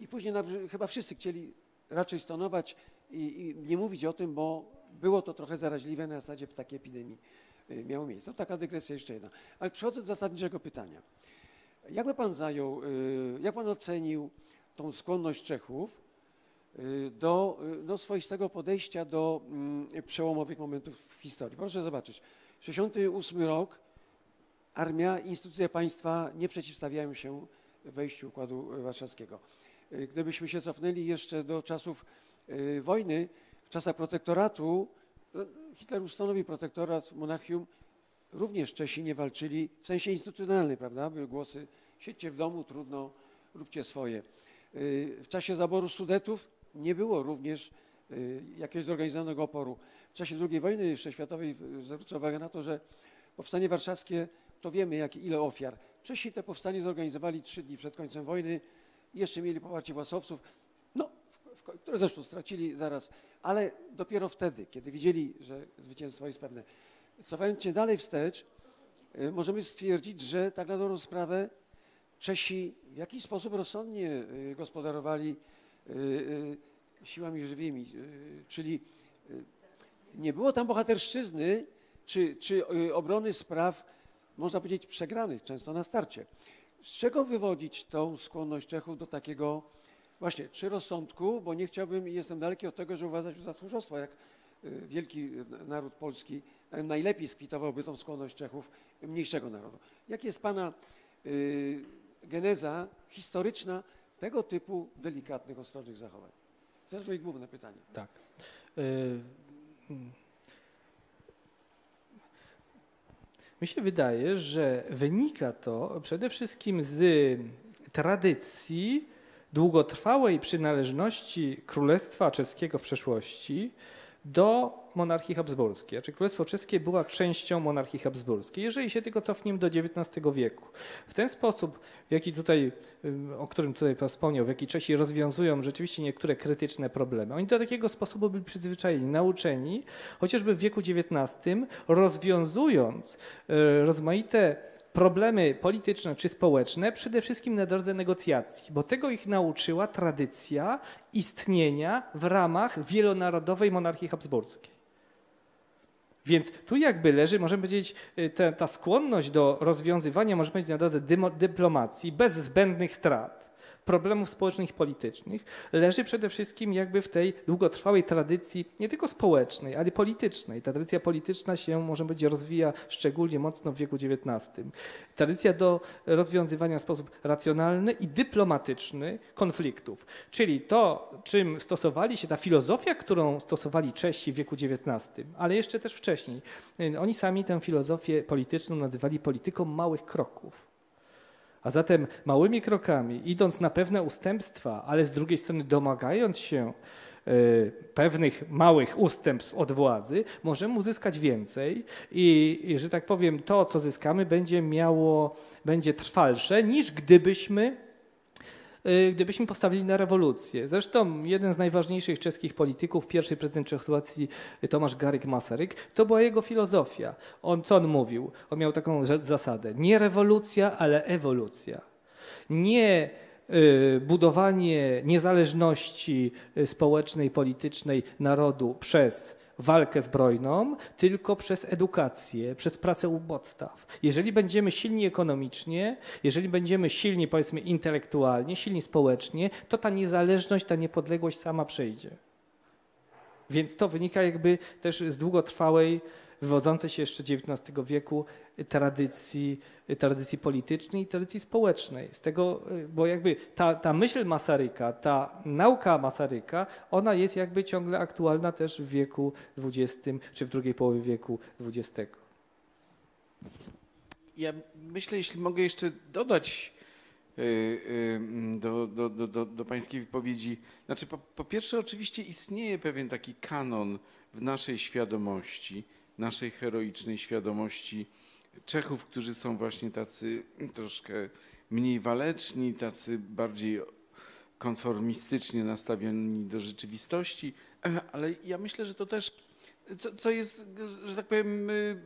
I później chyba wszyscy chcieli raczej stonować i, i nie mówić o tym, bo było to trochę zaraźliwe na zasadzie takiej epidemii miało miejsce. To taka dygresja jeszcze jedna. Ale przechodzę do zasadniczego pytania. Jak by pan zajął, jak pan ocenił tą skłonność Czechów y, do y, no, swoistego podejścia do mm, przełomowych momentów w historii? Proszę zobaczyć. 68 rok, armia, instytucje państwa nie przeciwstawiają się wejściu Układu Warszawskiego. Y, Gdybyśmy się cofnęli jeszcze do czasów wojny, w czasach protektoratu, no, Hitler ustanowił protektorat Monachium, również Czesi nie walczyli w sensie instytucjonalnym, prawda? Były głosy, siedźcie w domu, trudno, róbcie swoje. W czasie zaboru Sudetów nie było również y, jakiegoś zorganizowanego oporu. W czasie II wojny jeszcze światowej y, zwrócę uwagę na to, że powstanie warszawskie, to wiemy jak, ile ofiar. Czesi te powstanie zorganizowali trzy dni przed końcem wojny, jeszcze mieli poparcie własowców, no, w, w, które zresztą stracili zaraz, ale dopiero wtedy, kiedy widzieli, że zwycięstwo jest pewne. cofając się dalej wstecz, y, możemy stwierdzić, że tak na dobrą sprawę Czesi w jakiś sposób rozsądnie gospodarowali siłami żywymi, y, czyli y, nie było tam bohaterszczyzny czy, czy y, obrony spraw, można powiedzieć, przegranych, często na starcie. Z czego wywodzić tą skłonność Czechów do takiego właśnie, czy rozsądku, bo nie chciałbym i jestem daleki od tego, że uważać za tchórzostwo, jak y, wielki y, naród polski y, najlepiej skwitowałby tą skłonność Czechów mniejszego narodu. Jak jest Pana y, geneza historyczna tego typu delikatnych, ostrożnych zachowań? To jest moje główne pytanie. Tak. Y. Mi się wydaje, że wynika to przede wszystkim z tradycji długotrwałej przynależności Królestwa Czeskiego w przeszłości do monarchii habsburskiej. Znaczy Królestwo Czeskie była częścią monarchii habsburskiej, jeżeli się tylko cofniemy do XIX wieku. W ten sposób, w jaki tutaj, ym, o którym tutaj Pan wspomniał, w jaki Czesi rozwiązują rzeczywiście niektóre krytyczne problemy. Oni do takiego sposobu byli przyzwyczajeni, nauczeni, chociażby w wieku XIX, rozwiązując y, rozmaite problemy polityczne czy społeczne, przede wszystkim na drodze negocjacji, bo tego ich nauczyła tradycja istnienia w ramach wielonarodowej monarchii habsburskiej. Więc tu jakby leży, możemy powiedzieć, y, ta, ta skłonność do rozwiązywania, możemy powiedzieć, na drodze dymo, dyplomacji bez zbędnych strat problemów społecznych i politycznych leży przede wszystkim jakby w tej długotrwałej tradycji nie tylko społecznej, ale politycznej. Ta tradycja polityczna się, możemy powiedzieć, rozwija szczególnie mocno w wieku XIX. Tradycja do rozwiązywania w sposób racjonalny i dyplomatyczny konfliktów. Czyli to, czym stosowali się, ta filozofia, którą stosowali Czesi w wieku XIX, ale jeszcze też wcześniej. Oni sami tę filozofię polityczną nazywali polityką małych kroków. A zatem małymi krokami, idąc na pewne ustępstwa, ale z drugiej strony domagając się y, pewnych małych ustępstw od władzy, możemy uzyskać więcej i, i, że tak powiem, to, co zyskamy, będzie miało, będzie trwalsze, niż gdybyśmy gdybyśmy postawili na rewolucję. Zresztą jeden z najważniejszych czeskich polityków, pierwszy prezydent Czechosłowacji Tomasz Garyk Masaryk, to była jego filozofia. On co on mówił? On miał taką zasadę: nie rewolucja, ale ewolucja. Nie y, budowanie niezależności y, społecznej, politycznej narodu przez walkę zbrojną, tylko przez edukację, przez pracę u podstaw. Jeżeli będziemy silni ekonomicznie, jeżeli będziemy silni powiedzmy intelektualnie, silni społecznie, to ta niezależność, ta niepodległość sama przyjdzie. Więc to wynika jakby też z długotrwałej, wywodzącej się jeszcze XIX wieku tradycji, tradycji politycznej i tradycji społecznej. Z tego, bo jakby ta, ta myśl Masaryka, ta nauka Masaryka, ona jest jakby ciągle aktualna też w wieku XX czy w drugiej połowie wieku XX. Ja myślę, jeśli mogę jeszcze dodać y, y, do, do, do, do, do pańskiej wypowiedzi. Znaczy, po, po pierwsze, oczywiście istnieje pewien taki kanon w naszej świadomości, naszej heroicznej świadomości Czechów, którzy są właśnie tacy troszkę mniej waleczni, tacy bardziej konformistycznie nastawieni do rzeczywistości, ale ja myślę, że to też, co, co jest, że tak powiem, y,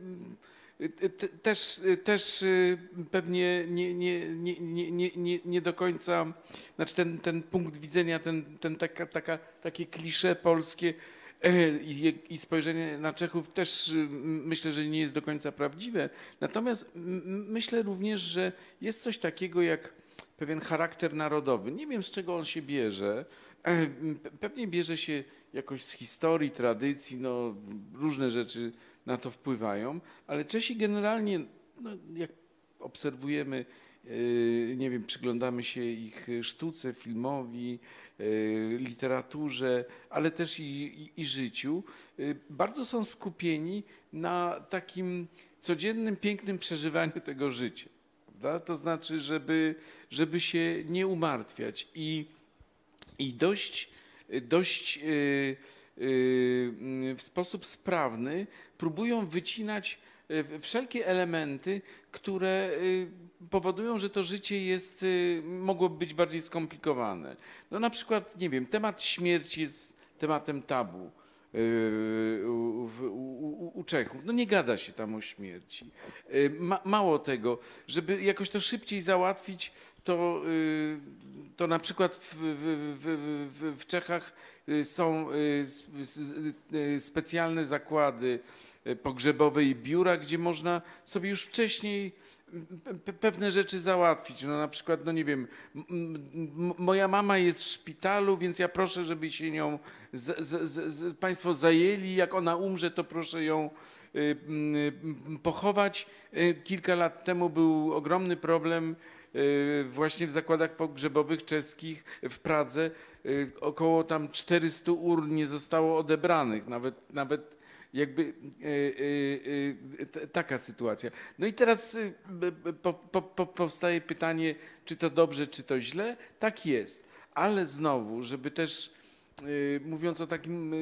y, te- też, też y, pewnie nie, nie, nie, nie, nie, nie, do końca, znaczy ten, ten punkt widzenia, ten, ten taka, taka, takie klisze polskie i, i spojrzenie na Czechów też y, myślę, że nie jest do końca prawdziwe. Natomiast myślę również, że jest coś takiego jak pewien charakter narodowy. Nie wiem, z czego on się bierze. E, Pewnie bierze się jakoś z historii, tradycji, no, różne rzeczy na to wpływają, ale Czesi generalnie, no, jak obserwujemy, e, nie wiem, przyglądamy się ich sztuce, filmowi, e, literaturze, ale też i, i, i życiu, e, bardzo są skupieni na takim codziennym, pięknym przeżywaniu tego życia. Prawda? To znaczy, żeby, żeby się nie umartwiać i, i dość, dość e, e, w sposób sprawny próbują wycinać e, wszelkie elementy, które e, powodują, że to życie jest, e, mogłoby być bardziej skomplikowane. No na przykład, nie wiem, temat śmierci jest tematem tabu. y, u, u, u, Czechów. No nie gada się tam o śmierci. Y, Ma, mało tego, żeby jakoś to szybciej załatwić, to, y, to na przykład w, w, w, w, Czechach y, są y, y, specjalne zakłady y, pogrzebowe i biura, gdzie można sobie już wcześniej pe- pewne rzeczy załatwić. No na przykład, no nie wiem, moja mama jest w szpitalu, więc ja proszę, żeby się nią z, z, z, Państwo zajęli. Jak ona umrze, to proszę ją y, m, y, pochować. Y, Kilka lat temu był ogromny problem y, właśnie w zakładach pogrzebowych czeskich w Pradze. Y, Około tam 400 urn nie zostało odebranych, nawet, nawet jakby y, y, t- taka sytuacja. No i teraz powstaje pytanie, czy to dobrze, czy to źle? Tak jest, ale znowu, żeby też mówiąc o takim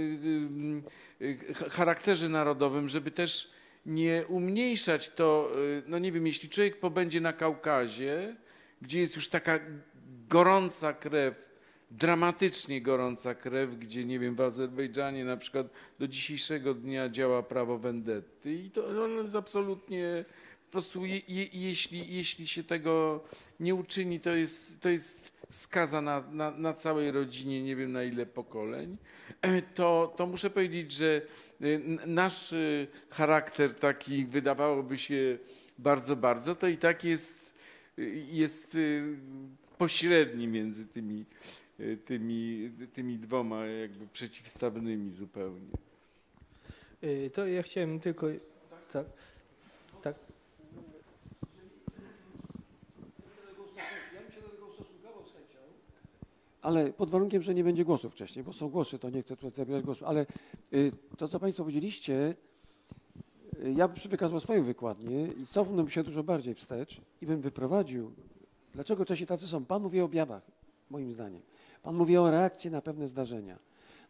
ch- charakterze narodowym, żeby też nie umniejszać to, no nie wiem, jeśli człowiek pobędzie na Kaukazie, gdzie jest już taka gorąca krew, dramatycznie gorąca krew, gdzie nie wiem, w Azerbejdżanie na przykład do dzisiejszego dnia działa prawo vendetty i to ono jest absolutnie po prostu je, je, jeśli, jeśli się tego nie uczyni, to jest, to jest skaza na, na, na całej rodzinie, nie wiem na ile pokoleń, to, to muszę powiedzieć, że y, nasz y, charakter taki wydawałoby się bardzo, bardzo, to i tak jest, y, jest pośredni między tymi, tymi, tymi dwoma jakby przeciwstawnymi zupełnie. Y, To ja chciałem tylko. Tak. Tak. Ja bym się do tego ustosunkował z chęcią. Ale pod warunkiem, że nie będzie głosów wcześniej, bo są głosy, to nie chcę tutaj zabierać głosu. Ale y, to, co Państwo powiedzieliście, y, ja bym wykazał swoją wykładnię i cofnąłbym się dużo bardziej wstecz i bym wyprowadził, dlaczego Czesi tacy są. Pan mówi o objawach, moim zdaniem. Pan mówi o reakcji na pewne zdarzenia.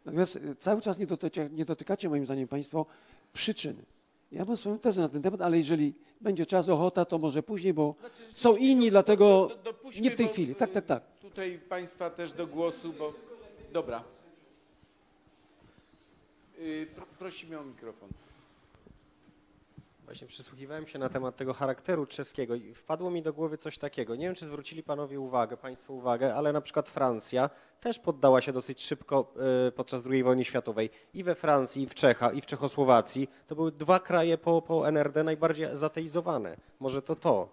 Natomiast y, cały czas nie, dotyka, nie dotykacie, moim zdaniem, Państwo przyczyn. Ja mam swoją tezę na ten temat, ale jeżeli będzie czas, ochota, to może później, bo są inni, dlatego Dopuśćmy, nie w tej chwili. Tak, tak, tak. Tutaj Państwa też do głosu, bo... Dobra. Y, Pro, prosimy o mikrofon. Właśnie przysłuchiwałem się na temat tego charakteru czeskiego i wpadło mi do głowy coś takiego. Nie wiem, czy zwrócili panowie uwagę, państwo uwagę, ale na przykład Francja też poddała się dosyć szybko e, podczas II wojny światowej. I we Francji, i w Czechach, i w Czechosłowacji. To były dwa kraje po, po NRD najbardziej zateizowane. Może to to.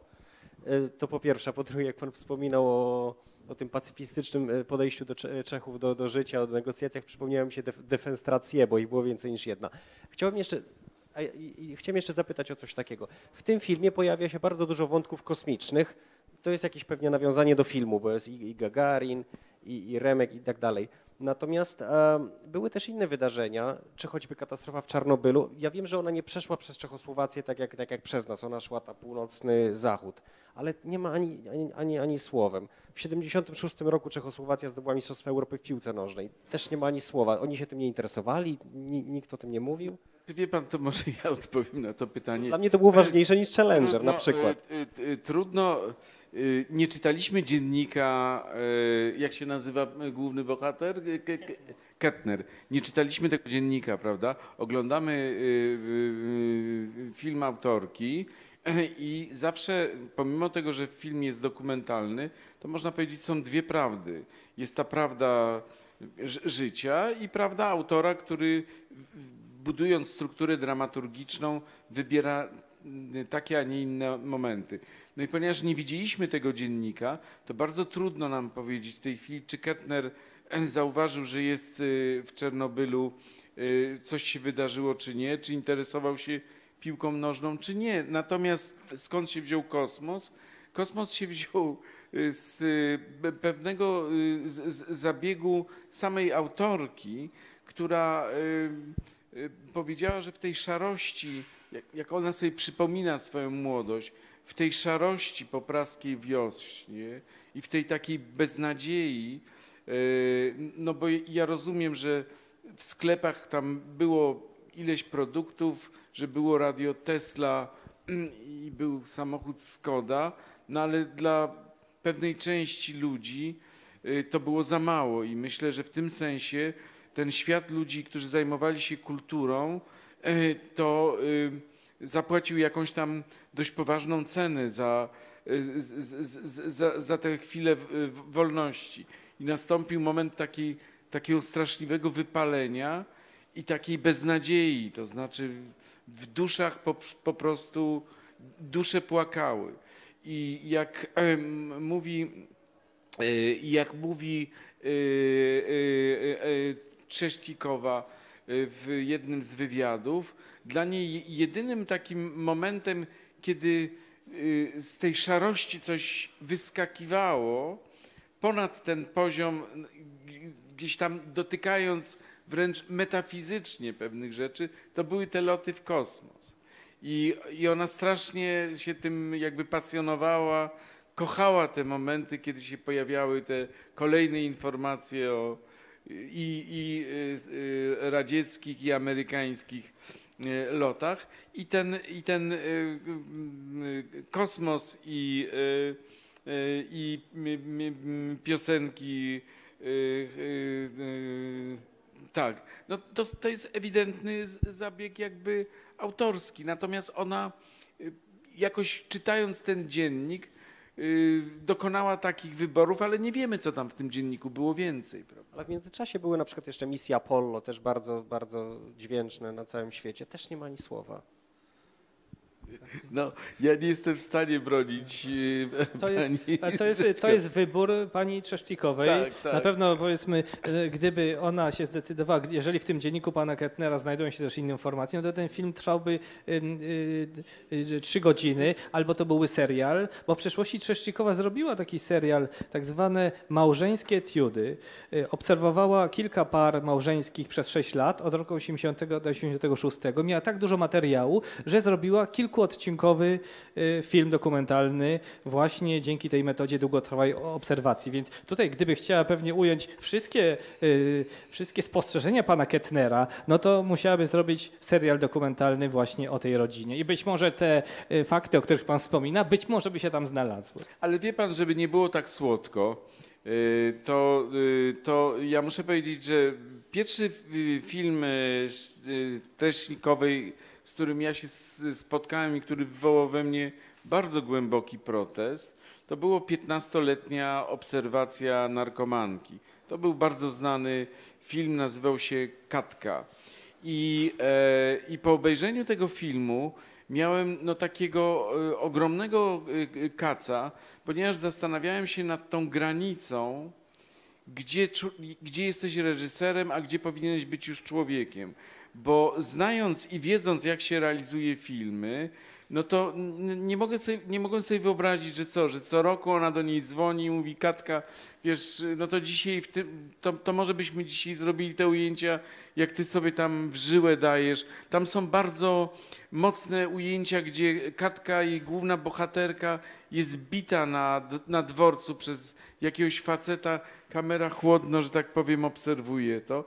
E, To po pierwsze. Po drugie, jak pan wspominał o, o tym pacyfistycznym e, podejściu do Cze- Czechów do, do życia, o negocjacjach, przypomniałem się def, defenstracje, bo ich było więcej niż jedna. Chciałbym jeszcze i, chciałem jeszcze zapytać o coś takiego. W tym filmie pojawia się bardzo dużo wątków kosmicznych. To jest jakieś pewnie nawiązanie do filmu, bo jest i, i Gagarin, i, i Remek i tak dalej. Natomiast em, były też inne wydarzenia, czy choćby katastrofa w Czarnobylu. Ja wiem, że ona nie przeszła przez Czechosłowację tak jak, tak jak przez nas, ona szła na północny zachód, ale nie ma ani, ani, ani, ani słowem. W 76 roku Czechosłowacja zdobyła Mistrzostwo Europy w piłce nożnej. Też nie ma ani słowa. Oni się tym nie interesowali, ni, nikt o tym nie mówił. Czy wie pan, to może ja odpowiem na to pytanie. Dla mnie to było ważniejsze niż Challenger Trudno, na przykład. y, y, Trudno, nie czytaliśmy dziennika, jak się nazywa główny bohater? Ke- Ke- Kettner. Nie czytaliśmy tego dziennika, prawda? Oglądamy film autorki i zawsze, pomimo tego, że film jest dokumentalny, to można powiedzieć, są dwie prawdy. Jest ta prawda życia i prawda autora, który budując strukturę dramaturgiczną wybiera mm, takie, a nie inne momenty. No i ponieważ nie widzieliśmy tego dziennika, to bardzo trudno nam powiedzieć w tej chwili, czy Kettner zauważył, że jest y, w Czernobylu, y, coś się wydarzyło, czy nie, czy interesował się piłką nożną, czy nie. Natomiast skąd się wziął kosmos? Kosmos się wziął y, z y, pe- pewnego y, zabiegu samej autorki, która powiedziała, że w tej szarości, jak, ona sobie przypomina swoją młodość, w tej szarości po praskiej wiośnie i w tej takiej beznadziei, no bo ja rozumiem, że w sklepach tam było ileś produktów, że było radio Tesla i był samochód Skoda, no ale dla pewnej części ludzi y, to było za mało i myślę, że w tym sensie ten świat ludzi, którzy zajmowali się kulturą, e, to y, zapłacił jakąś tam dość poważną cenę za, za, za tę chwilę wolności. I nastąpił moment takiego straszliwego wypalenia i takiej beznadziei, to znaczy w duszach po, po prostu dusze płakały. I jak em, mówi, e, jak mówi Trzesztikowa e, w jednym z wywiadów, dla niej jedynym takim momentem, kiedy z tej szarości coś wyskakiwało, ponad ten poziom, gdzieś tam dotykając wręcz metafizycznie pewnych rzeczy, to były te loty w kosmos. I, I ona strasznie się tym jakby pasjonowała, kochała te momenty, kiedy się pojawiały te kolejne informacje o i, i y, y, radzieckich, i amerykańskich y, lotach. I ten, i ten kosmos i, i piosenki tak, no to, to jest ewidentny zabieg jakby autorski. Natomiast ona y, jakoś czytając ten dziennik y, dokonała takich wyborów, ale nie wiemy, co tam w tym dzienniku było więcej. Prawda? Ale w międzyczasie były na przykład jeszcze misje Apollo, też bardzo, bardzo dźwięczne na całym świecie. Też nie ma ani słowa. No, ja nie jestem w stanie bronić y, To jest, pani ale to, jest, to jest wybór pani Trzeszcikowej. Tak, tak. Na pewno powiedzmy, e, gdyby ona się zdecydowała, jeżeli w tym dzienniku pana Kettnera znajdują się też inne informacje, no to ten film trwałby y, trzy godziny, albo to byłby serial, bo w przeszłości Trzeszcikowa zrobiła taki serial, tak zwane małżeńskie etiudy. Obserwowała kilka par małżeńskich przez 6 lat, od roku 80 do 86. Miała tak dużo materiału, że zrobiła kilkuodcinkowy y, film dokumentalny właśnie dzięki tej metodzie długotrwałej obserwacji. Więc tutaj, gdyby chciała pewnie ująć wszystkie, y, wszystkie spostrzeżenia pana Kettnera, no to musiałaby zrobić serial dokumentalny właśnie o tej rodzinie. I być może te y, fakty, o których pan wspomina, być może by się tam znalazły. Ale wie pan, żeby nie było tak słodko, to, to ja muszę powiedzieć, że pierwszy film Teśnikowej, z którym ja się spotkałem i który wywołał we mnie bardzo głęboki protest, to było 15-letnia obserwacja narkomanki. To był bardzo znany film, nazywał się Katka. I, e, I po obejrzeniu tego filmu miałem no, takiego e, ogromnego e, kaca, ponieważ zastanawiałem się nad tą granicą, gdzie, gdzie jesteś reżyserem, a gdzie powinieneś być już człowiekiem. Bo znając i wiedząc, jak się realizuje filmy, no to nie, mogę sobie, nie mogłem sobie wyobrazić, że co, że co roku ona do niej dzwoni i mówi, Katka, wiesz, no to dzisiaj, w tym, to, to może byśmy dzisiaj zrobili te ujęcia, jak ty sobie tam w żyłę dajesz. Tam są bardzo mocne ujęcia, gdzie Katka, jej główna bohaterka, jest bita na, na dworcu przez jakiegoś faceta. Kamera chłodno, że tak powiem, obserwuje to.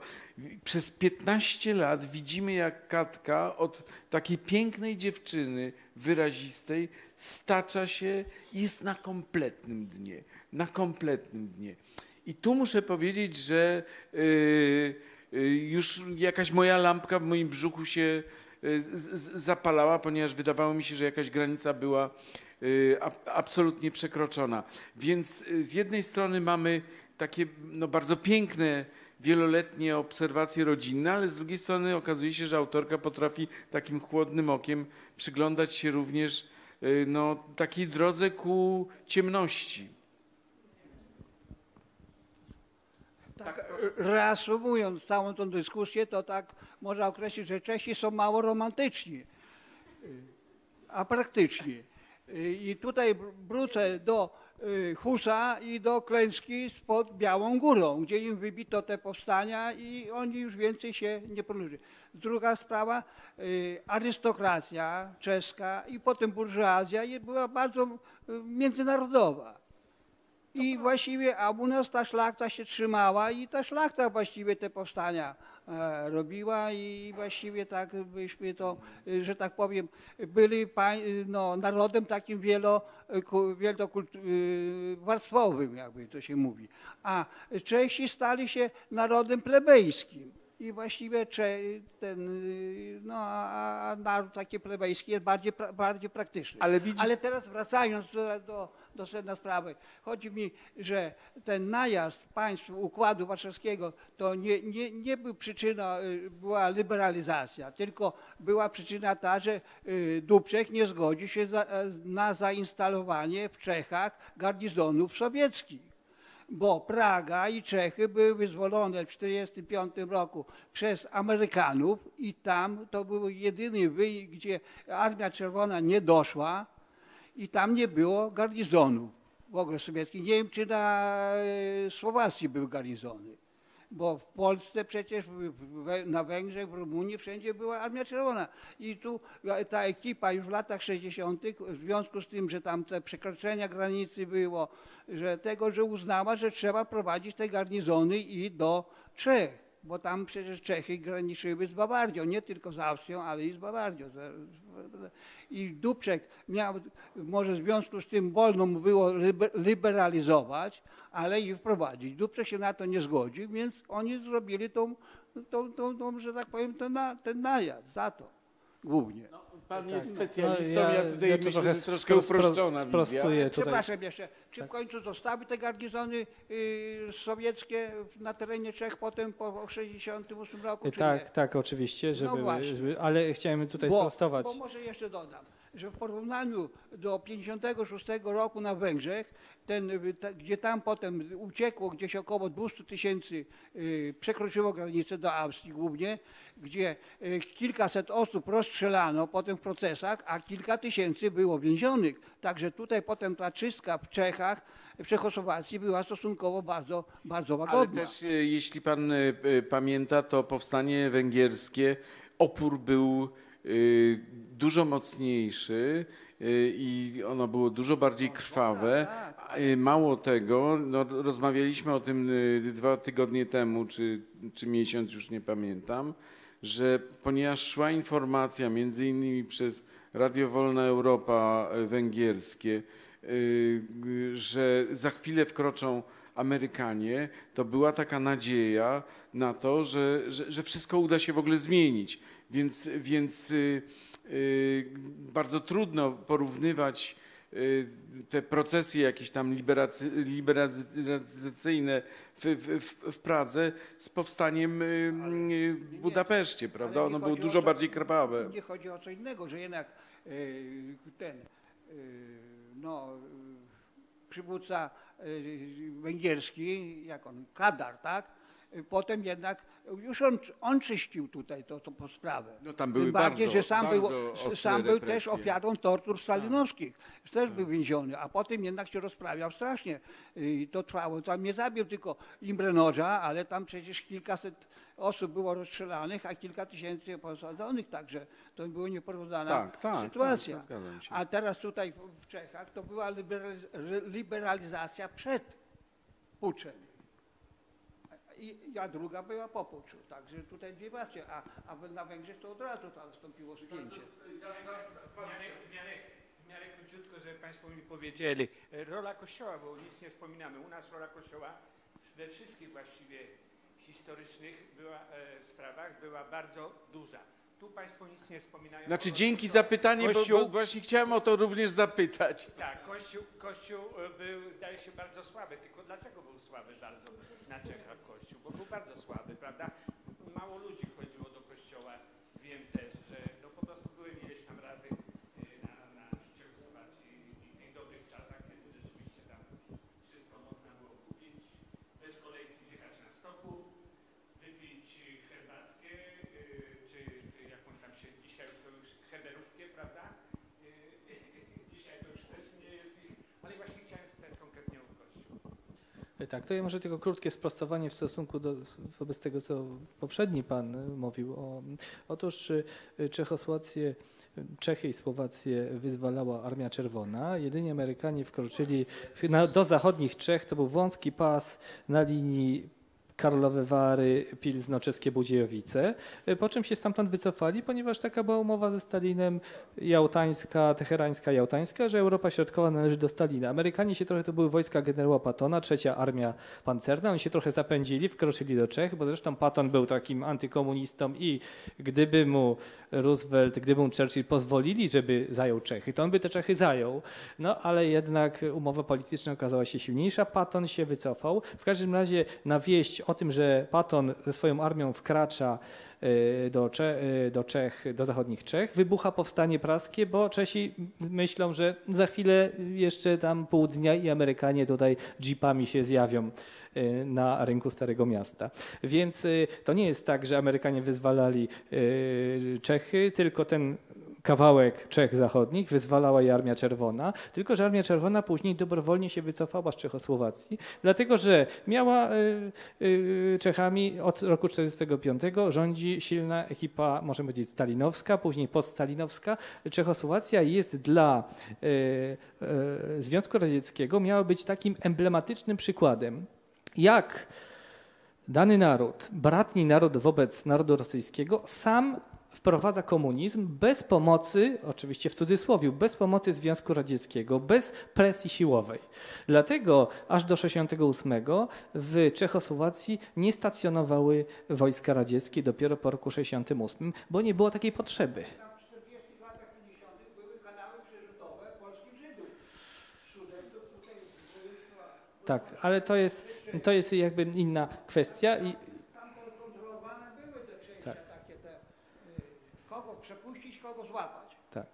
Przez 15 lat widzimy, jak Katka od takiej pięknej dziewczyny, wyrazistej, stacza się i jest na kompletnym dnie. Na kompletnym dnie. I tu muszę powiedzieć, że yy, yy, już jakaś moja lampka w moim brzuchu się z, zapalała, ponieważ wydawało mi się, że jakaś granica była ab, absolutnie przekroczona. Więc z jednej strony mamy takie no, bardzo piękne, wieloletnie obserwacje rodzinne, ale z drugiej strony okazuje się, że autorka potrafi takim chłodnym okiem przyglądać się również yy, no, takiej drodze ku ciemności. Tak, reasumując całą tą dyskusję, to tak można określić, że Czesi są mało romantyczni, y, a praktyczni. Y, I tutaj wr- wrócę do y, Husa i do klęski pod Białą Górą, gdzie im wybito te powstania i oni już więcej się nie ponurzyli. Druga sprawa, y, arystokracja czeska i potem burżuazja była bardzo y, międzynarodowa. I właściwie, a u nas ta szlachta się trzymała i ta szlachta właściwie te powstania e, robiła i właściwie tak byśmy to, e, że tak powiem, byli pań, no, narodem takim wielo, wielowarstwowym, jakby to się mówi. A Czesi stali się narodem plebejskim. I właściwie ten, no, a naród taki plebejski jest bardziej, bardziej praktyczny. Ale widzi- Ale teraz wracając do, do, do sedna sprawy, chodzi mi, że ten najazd państw Układu Warszawskiego to nie, nie, nie był przyczyna, y, była liberalizacja, tylko była przyczyna ta, że y, Dubczek nie zgodził się e, na zainstalowanie w Czechach garnizonów sowieckich bo Praga i Czechy były wyzwolone w 1945 roku przez Amerykanów i tam to był jedyny wynik, gdzie Armia Czerwona nie doszła i tam nie było garnizonów w ogóle sowieckich. Nie wiem, czy na e, Słowacji były garnizony, bo w Polsce przecież, na Węgrzech, w Rumunii, wszędzie była Armia Czerwona. I tu ta ekipa już w latach 60., w związku z tym, że tam te przekroczenia granicy było, że tego, że uznała, że trzeba prowadzić te garnizony i do Czech. Bo tam przecież Czechy graniczyły z Bawardią, nie tylko z Austrią, ale i z Bawardią. I Dubczek miał, może w związku z tym wolno mu było liber- liberalizować, ale i wprowadzić. Dubczek się na to nie zgodził, więc oni zrobili tą, tą, tą, tą że tak powiem, ten, na, ten najazd za to głównie. Pan jest Tak. specjalistą, No, ja, tutaj ja myślę, trochę że troszkę uproszczona sprostuję wizja. tutaj. Przepraszam jeszcze, czy w końcu zostały te garnizony y, sowieckie na terenie Czech potem po 1968 roku? Czy Tak, nie? tak, oczywiście, żeby, No właśnie. żeby, ale chciałem tutaj bo, sprostować. Bo może jeszcze dodam, że w porównaniu do 56 roku na Węgrzech, ten, y, ta, gdzie tam potem uciekło gdzieś około 200 tysięcy, y, przekroczyło granicę do Austrii głównie, gdzie y, kilkaset osób rozstrzelano potem w procesach, a kilka tysięcy było więzionych. Także tutaj potem ta czystka w Czechach, w Czechosłowacji była stosunkowo bardzo, bardzo Ale łagodna. też, e, jeśli pan e, e, pamięta, to powstanie węgierskie, opór był e, dużo mocniejszy e, i ono było dużo bardziej krwawe. E, Mało tego, no, rozmawialiśmy o tym e, dwa tygodnie temu, czy, czy miesiąc, już nie pamiętam, że ponieważ szła informacja między innymi przez Radio Wolna Europa e, węgierskie, g- że za chwilę wkroczą Amerykanie, to była taka nadzieja na to, że, że, że wszystko uda się w ogóle zmienić. Więc, więc y, bardzo trudno porównywać te procesy jakieś tam liberacy, liberalizacyjne w, w, w- Pradze z powstaniem y, y, w Budapeszcie, prawda? Ale Ono nie było dużo to- bardziej krwawe. Nie chodzi o co innego, że jednak ten no, przywódca węgierski, jak on, Kadar, tak? Potem jednak już on, on czyścił tutaj to, to po sprawę. No tam Tym były bardziej, bardzo, że sam, był, sam był też ofiarą tortur stalinowskich. Też był więziony, a potem jednak się rozprawiał strasznie. I to trwało. Tam nie zabił tylko Imbrenoża, ale tam przecież kilkaset osób było rozstrzelanych, a kilka tysięcy posadzonych, także to była nieporównana Tak, tak, sytuacja. tak, zgadzam się. A teraz tutaj w- Czechach to była liberalizacja przed puczem. I, a druga była po puczu. Także tutaj dwie wersje, a, a na Węgrzech to od razu tam nastąpiło spięcie. W miarę, w miarę, króciutko, żeby Państwo mi powiedzieli. Rola Kościoła, bo nic nie wspominamy. U nas rola Kościoła we wszystkich właściwie historycznych była, e, sprawach była bardzo duża. Tu Państwo nic nie wspominają. Znaczy dzięki za pytanie, bo, Kościół, bo właśnie chciałem o to również zapytać. Tak, Kościół, Kościół e, był, zdaje się, bardzo słaby. Tylko dlaczego był słaby bardzo na Czechach Kościół? Bo był bardzo słaby, prawda? Mało ludzi chodziło do Kościoła. Wiem też, że no po prostu byłem ileś tam razy e, na, na Czechosłowacji i w tych dobrych czasach, kiedy rzeczywiście tam wszystko można było kupić, bez kolejki zjechać na stoku, wypić herbatkę, e, czy, czy jaką tam się dzisiaj to już herberówkę, prawda? E, Dzisiaj to już też nie jest ich, ale właśnie chciałem spytać konkretnie o Kościół. Tak, to ja może tylko krótkie sprostowanie w stosunku do, wobec tego, co poprzedni pan y, mówił. O, otóż y, Czechosłowację, Czechy i Słowację wyzwalała Armia Czerwona. Jedynie Amerykanie wkroczyli w- na, do zachodnich Czech. To był wąski pas na linii Karlowe Wary, Pilzno, Czeskie Budziejowice, y, po czym się stamtąd wycofali, ponieważ taka była umowa ze Stalinem jałtańska, teherańska, jałtańska, że Europa Środkowa należy do Stalina. Amerykanie się trochę, to były wojska generała Pattona, trzecia armia pancerna, oni się trochę zapędzili, wkroczyli do Czech, bo zresztą Patton był takim antykomunistą i gdyby mu Roosevelt, gdyby mu Churchill pozwolili, żeby zajął Czechy, to on by te Czechy zajął. No ale jednak umowa polityczna okazała się silniejsza, Patton się wycofał. W każdym razie na wieść o tym, że Patton ze swoją armią wkracza y, do, Cze- y, do Czech, do zachodnich Czech, wybucha powstanie praskie, bo Czesi myślą, że za chwilę jeszcze tam pół dnia i Amerykanie tutaj jeepami się zjawią y, na rynku Starego Miasta. Więc to nie jest tak, że Amerykanie wyzwalali Czechy, tylko ten kawałek Czech zachodnich wyzwalała je Armia Czerwona, tylko że Armia Czerwona później dobrowolnie się wycofała z Czechosłowacji, dlatego że miała y, y, Czechami od roku 1945 rządzi silna ekipa, możemy powiedzieć stalinowska, później poststalinowska. Czechosłowacja jest dla y, Związku Radzieckiego miała być takim emblematycznym przykładem, jak dany naród, bratni naród wobec narodu rosyjskiego, sam wprowadza komunizm bez pomocy, oczywiście w cudzysłowie, bez pomocy Związku Radzieckiego, bez presji siłowej. Dlatego aż do 1968 w Czechosłowacji nie stacjonowały wojska radzieckie dopiero po roku 1968, bo nie było takiej potrzeby. W 40 latach 50. były kanały przerzutowe polskich Żydów. Studentów tutaj były- Tak, ale to jest, to jest jakby inna kwestia i Tam kontrolowane były te przejścia Tak. takie te, y, kogo przepuścić, kogo złapać. Tak.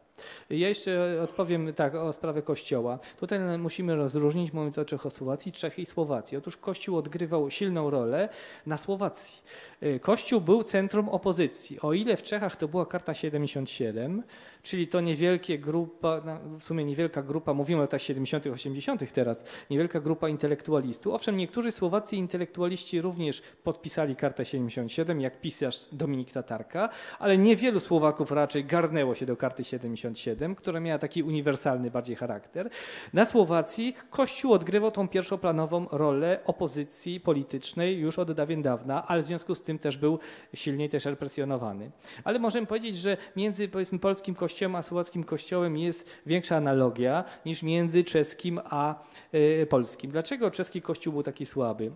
Ja jeszcze odpowiem tak o sprawę Kościoła. Tutaj musimy rozróżnić, mówiąc o Czechosłowacji, Czechy i Słowacji. Otóż Kościół odgrywał silną rolę na Słowacji. Y, Kościół był centrum opozycji. O ile w Czechach to była Karta 77, czyli to niewielkie grupa, w sumie niewielka grupa, mówimy o latach 70., 80. teraz, niewielka grupa intelektualistów. Owszem, niektórzy słowaccy intelektualiści również podpisali Kartę 77, jak pisarz Dominik Tatarka, ale niewielu Słowaków raczej garnęło się do Karty 77, która miała taki uniwersalny bardziej charakter. Na Słowacji Kościół odgrywał tą pierwszoplanową rolę opozycji politycznej już od dawien dawna, ale w związku z tym też był silniej też represjonowany. Ale możemy powiedzieć, że między powiedzmy polskim kościołem a słowackim kościołem jest większa analogia niż między czeskim a y, polskim. Dlaczego czeski kościół był taki słaby?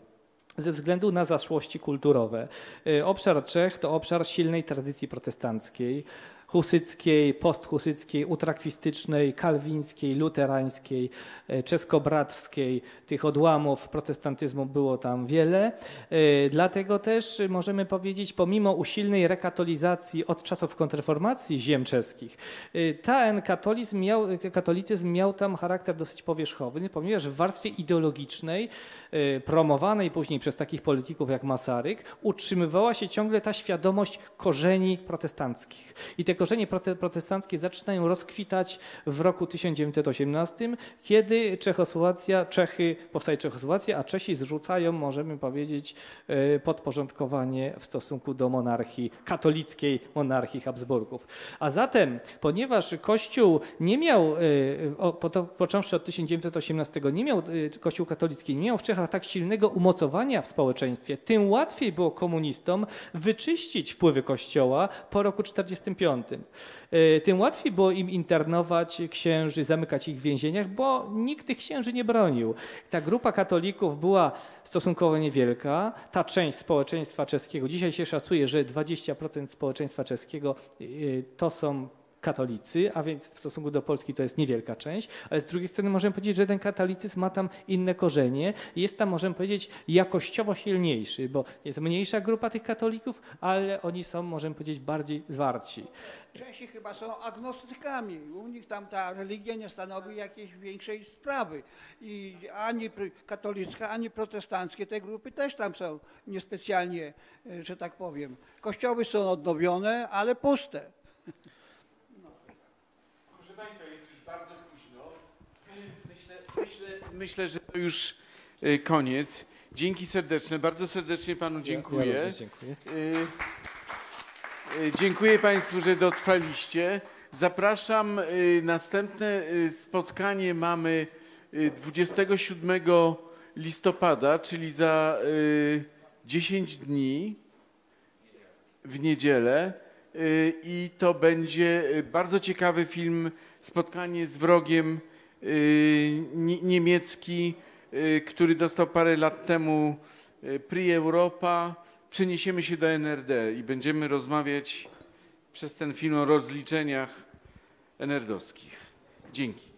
ze względu na zaszłości kulturowe. Y, Obszar Czech to obszar silnej tradycji protestanckiej, husyckiej, posthusyckiej, utrakwistycznej, kalwińskiej, luterańskiej, y, czeskobratrskiej. Tych odłamów protestantyzmu było tam wiele. Y, Dlatego też możemy powiedzieć, pomimo usilnej rekatolizacji od czasów kontrreformacji ziem czeskich, y, ten katolizm miał, katolicyzm miał tam charakter dosyć powierzchowny, ponieważ w warstwie ideologicznej promowanej później przez takich polityków jak Masaryk, utrzymywała się ciągle ta świadomość korzeni protestanckich. I te korzenie prote- protestanckie zaczynają rozkwitać w roku 1918, kiedy Czechosłowacja, Czechy, powstaje Czechosłowacja, a Czesi zrzucają, możemy powiedzieć, y, podporządkowanie w stosunku do monarchii, katolickiej monarchii Habsburgów. A zatem, ponieważ Kościół nie miał, to- począwszy od 1918, nie miał, y, Kościół katolicki nie miał w Czechach tak silnego umocowania w społeczeństwie, tym łatwiej było komunistom wyczyścić wpływy Kościoła po roku 1945. Y, Tym łatwiej było im internować księży, zamykać ich w więzieniach, bo nikt tych księży nie bronił. Ta grupa katolików była stosunkowo niewielka. Ta część społeczeństwa czeskiego, dzisiaj się szacuje, że 20% społeczeństwa czeskiego y, to są katolicy, a więc w stosunku do Polski to jest niewielka część, ale z drugiej strony możemy powiedzieć, że ten katolicyzm ma tam inne korzenie. Jest tam, możemy powiedzieć, jakościowo silniejszy, bo jest mniejsza grupa tych katolików, ale oni są, możemy powiedzieć, bardziej zwarci. Czesi chyba są agnostykami. U nich tam ta religia nie stanowi jakiejś większej sprawy. I ani katolicka, ani protestanckie te grupy też tam są niespecjalnie, e, że tak powiem. Kościoły są odnowione, ale puste. Proszę Państwa, jest już bardzo późno. Myślę, myślę, że to już y, koniec. Dzięki serdeczne, bardzo serdecznie panu dziękuję. Ja również dziękuję. Y, y, Dziękuję Państwu, że dotrwaliście. Zapraszam. Następne spotkanie mamy y, 27 listopada, czyli za y, 10 dni w niedzielę. I to będzie bardzo ciekawy film, spotkanie z wrogiem niemiecki, y, który dostał parę lat temu y, Prix Europa. Przeniesiemy się do NRD i będziemy rozmawiać przez ten film o rozliczeniach NRD-owskich. Dzięki.